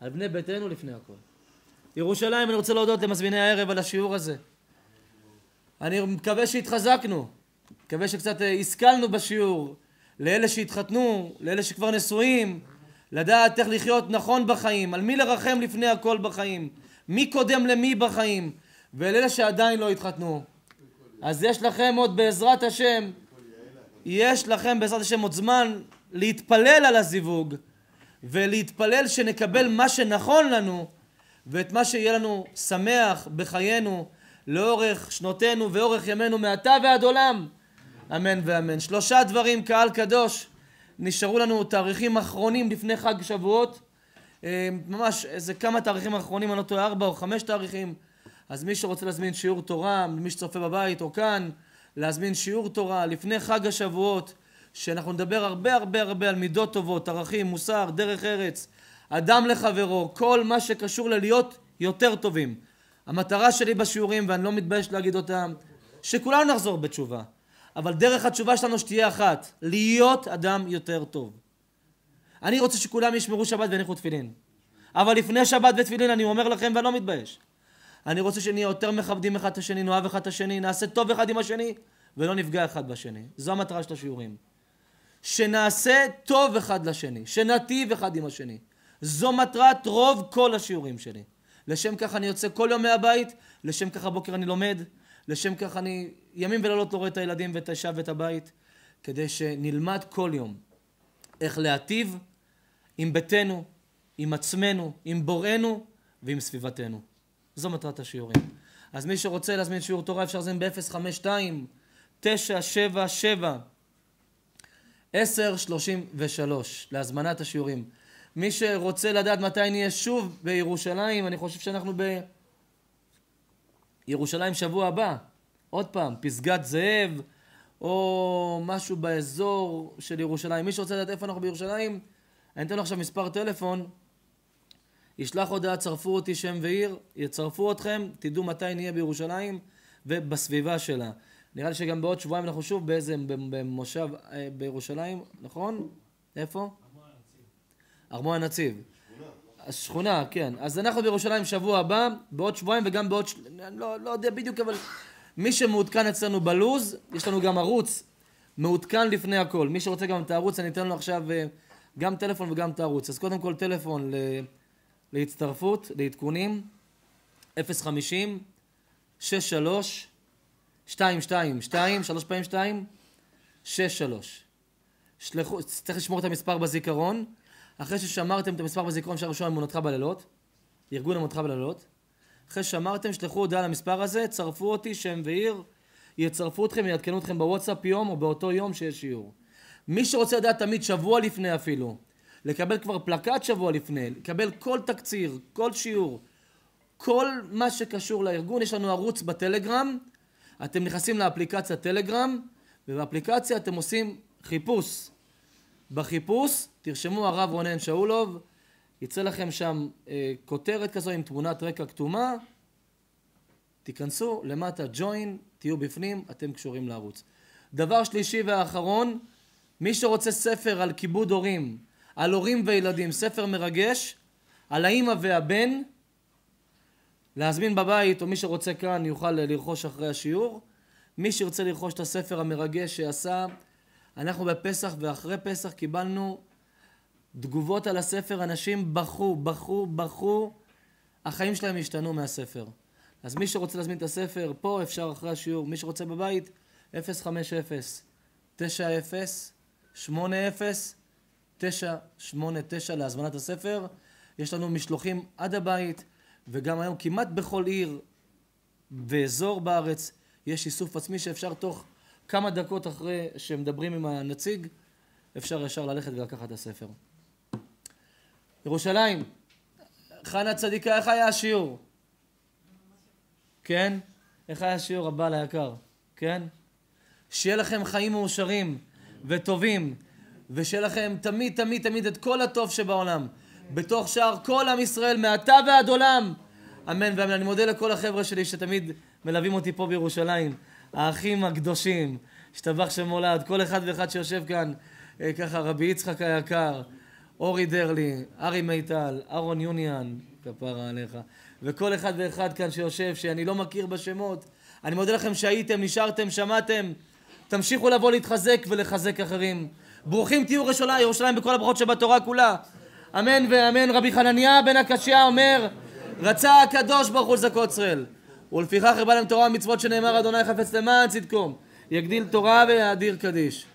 על בני ביתנו לפני הכל. ירושלים, אני רוצה להודות למזמיני הערב על השיעור הזה. אני מקווה שהתחזקנו, מקווה שקצת השכלנו בשיעור, לאלה שהתחתנו, לאלה שכבר נשואים, לדעת איך לחיות נכון בחיים, על מי לרחם לפני הכל בחיים, מי קודם למי בחיים, ולאלה שעדיין לא התחתנו. אז יש לכם עוד בעזרת השם, יש לכם בעזרת השם עוד זמן להתפלל על הזיווג, ולהתפלל שנקבל מה שנכון לנו, ואת מה שיהיה לנו שמח בחיינו לאורך שנותינו ואורך ימינו מעתה ועד עולם. אמן ואמן. שלושה דברים, קהל קדוש, נשארו לנו תאריכים אחרונים לפני חג שבועות. אה, ממש איזה כמה תאריכים אחרונים, אני לא טועה, ארבע או חמש תאריכים. אז מי שרוצה להזמין שיעור תורה, מי שצופה בבית או כאן, להזמין שיעור תורה לפני חג השבועות, שאנחנו נדבר הרבה הרבה הרבה על מידות טובות, ערכים, מוסר, דרך ארץ, אדם לחברו, כל מה שקשור ללהיות יותר טובים. המטרה שלי בשיעורים, ואני לא מתבייש להגיד אותה, שכולנו נחזור בתשובה. אבל דרך התשובה שלנו שתהיה אחת, להיות אדם יותר טוב. אני רוצה שכולם ישמרו שבת ויניחו תפילין. אבל לפני שבת ותפילין אני אומר לכם ואני לא מתבייש. אני רוצה שנהיה יותר מכבדים אחד את השני, נאהב אחד את השני, נעשה טוב אחד עם השני ולא נפגע אחד בשני. זו המטרה של השיעורים. שנעשה טוב אחד לשני, שניטיב אחד עם השני. זו מטרת רוב כל השיעורים שלי. לשם כך אני יוצא כל יום מהבית, לשם כך הבוקר אני לומד, לשם כך אני ימים ולילות לא רואה את הילדים ואת האישה ואת הבית, כדי שנלמד כל יום איך להטיב עם ביתנו, עם עצמנו, עם בוראנו ועם סביבתנו. זו מטרת השיעורים. אז מי שרוצה להזמין שיעור תורה אפשר להזמין ב-052 977 1033 להזמנת השיעורים. מי שרוצה לדעת מתי נהיה שוב בירושלים, אני חושב שאנחנו בירושלים שבוע הבא. עוד פעם, פסגת זאב, או משהו באזור של ירושלים. מי שרוצה לדעת איפה אנחנו בירושלים, אני אתן לו עכשיו מספר טלפון, ישלח הודעה, צרפו אותי שם ועיר, יצרפו אתכם, תדעו מתי נהיה בירושלים ובסביבה שלה. נראה לי שגם בעוד שבועיים אנחנו שוב באיזה, במושב אה, בירושלים, נכון? איפה? ארמון הנציב. השכונה, כן. אז אנחנו בירושלים שבוע הבא, בעוד שבועיים וגם בעוד... ש... לא, לא יודע בדיוק, אבל מי שמעודכן אצלנו בלוז, יש לנו גם ערוץ מעודכן לפני הכל. מי שרוצה גם את הערוץ, אני אתן לו עכשיו אה, גם טלפון וגם את הערוץ. אז קודם כל טלפון ל... להצטרפות, לעדכונים, 050 63 222, שלוש פעמים 2, 63. שלחו, צריך לשמור את המספר בזיכרון. אחרי ששמרתם את המספר בזיכרון אפשר לרשום אמונתך בלילות, ארגון אמונתך בלילות. אחרי ששמרתם, שלחו הודעה למספר הזה, צרפו אותי, שם ועיר, יצרפו אתכם, יעדכנו אתכם בוואטסאפ יום או באותו יום שיש שיעור. מי שרוצה לדעת תמיד שבוע לפני אפילו, לקבל כבר פלקט שבוע לפני, לקבל כל תקציר, כל שיעור, כל מה שקשור לארגון, יש לנו ערוץ בטלגרם, אתם נכנסים לאפליקציה טלגרם, ובאפליקציה אתם עושים חיפוש. בחיפוש תרשמו הרב רונן שאולוב, יצא לכם שם אה, כותרת כזו עם תמונת רקע כתומה, תיכנסו למטה ג'וין, תהיו בפנים, אתם קשורים לערוץ. דבר שלישי ואחרון, מי שרוצה ספר על כיבוד הורים, על הורים וילדים, ספר מרגש, על האימא והבן, להזמין בבית, או מי שרוצה כאן יוכל לרכוש אחרי השיעור. מי שירצה לרכוש את הספר המרגש שעשה, אנחנו בפסח ואחרי פסח קיבלנו תגובות על הספר, אנשים בכו, בכו, בכו, החיים שלהם השתנו מהספר. אז מי שרוצה להזמין את הספר, פה אפשר אחרי השיעור. מי שרוצה בבית, 050 90 80 989 להזמנת הספר. יש לנו משלוחים עד הבית, וגם היום כמעט בכל עיר ואזור בארץ יש איסוף עצמי שאפשר תוך כמה דקות אחרי שמדברים עם הנציג, אפשר ישר ללכת ולקחת את הספר. ירושלים, חנה צדיקה, איך היה השיעור? כן? איך היה השיעור הבעל היקר? כן? שיהיה לכם חיים מאושרים וטובים, ושיהיה לכם תמיד תמיד תמיד את כל הטוב שבעולם, בתוך שאר כל עם ישראל, מעתה ועד עולם. אמן ואמן. אני מודה לכל החבר'ה שלי שתמיד מלווים אותי פה בירושלים, האחים הקדושים, השתבח שם מולד, כל אחד ואחד שיושב כאן, אה, ככה, רבי יצחק היקר, אורי דרלי, ארי מיטל, אהרון יוניאן, כפרה עליך, וכל אחד ואחד כאן שיושב, שאני לא מכיר בשמות. אני מודה לכם שהייתם, נשארתם, שמעתם. תמשיכו לבוא להתחזק ולחזק אחרים. ברוכים תהיו ראשונה, ירושלים בכל הברכות שבתורה כולה. אמן ואמן. רבי חנניה בן הקשיא אומר, רצה הקדוש ברוך הוא לזכות ישראל. ולפיכך הרבה להם תורה ומצוות שנאמר אדוני חפץ למען צדקו. יגדיל תורה ויאדיר קדיש.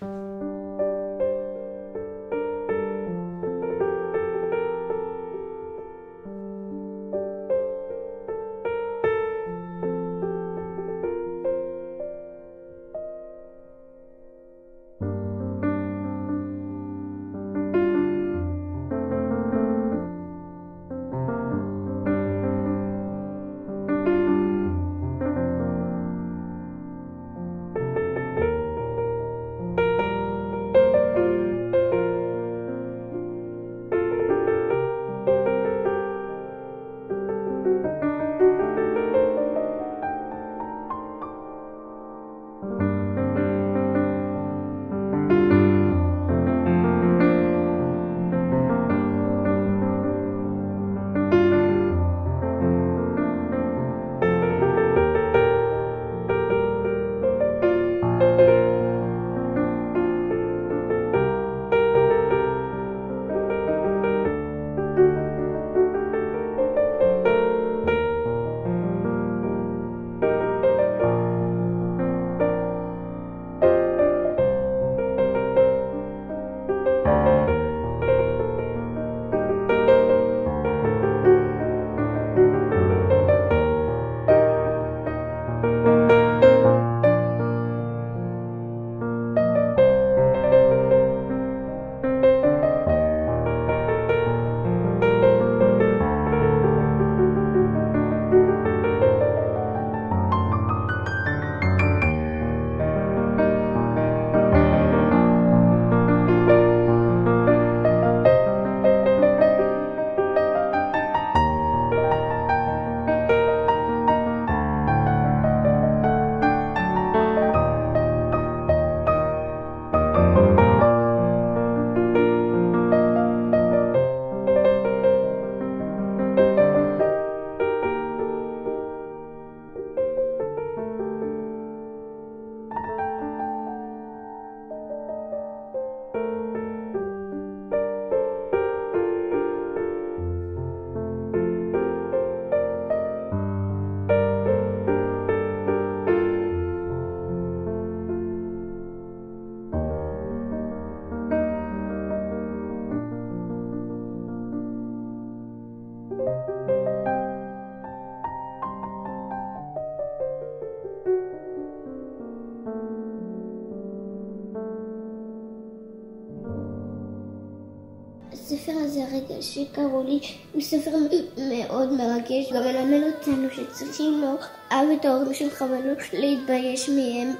שקראו לי, הוא ספר מאוד מרגש, גם מלמד אותנו שצריכים לא אהב את ההורים שלך ולא להתבייש מהם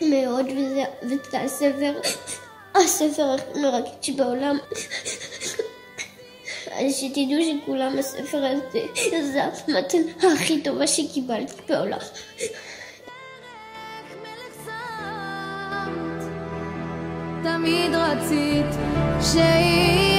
מאוד, וזה, וזה הספר, הספר הכי מרגש בעולם. אז שתדעו שכולם הספר הזה, זה המתנה הכי טובה שקיבלתי בעולם. תמיד רצית שיהיה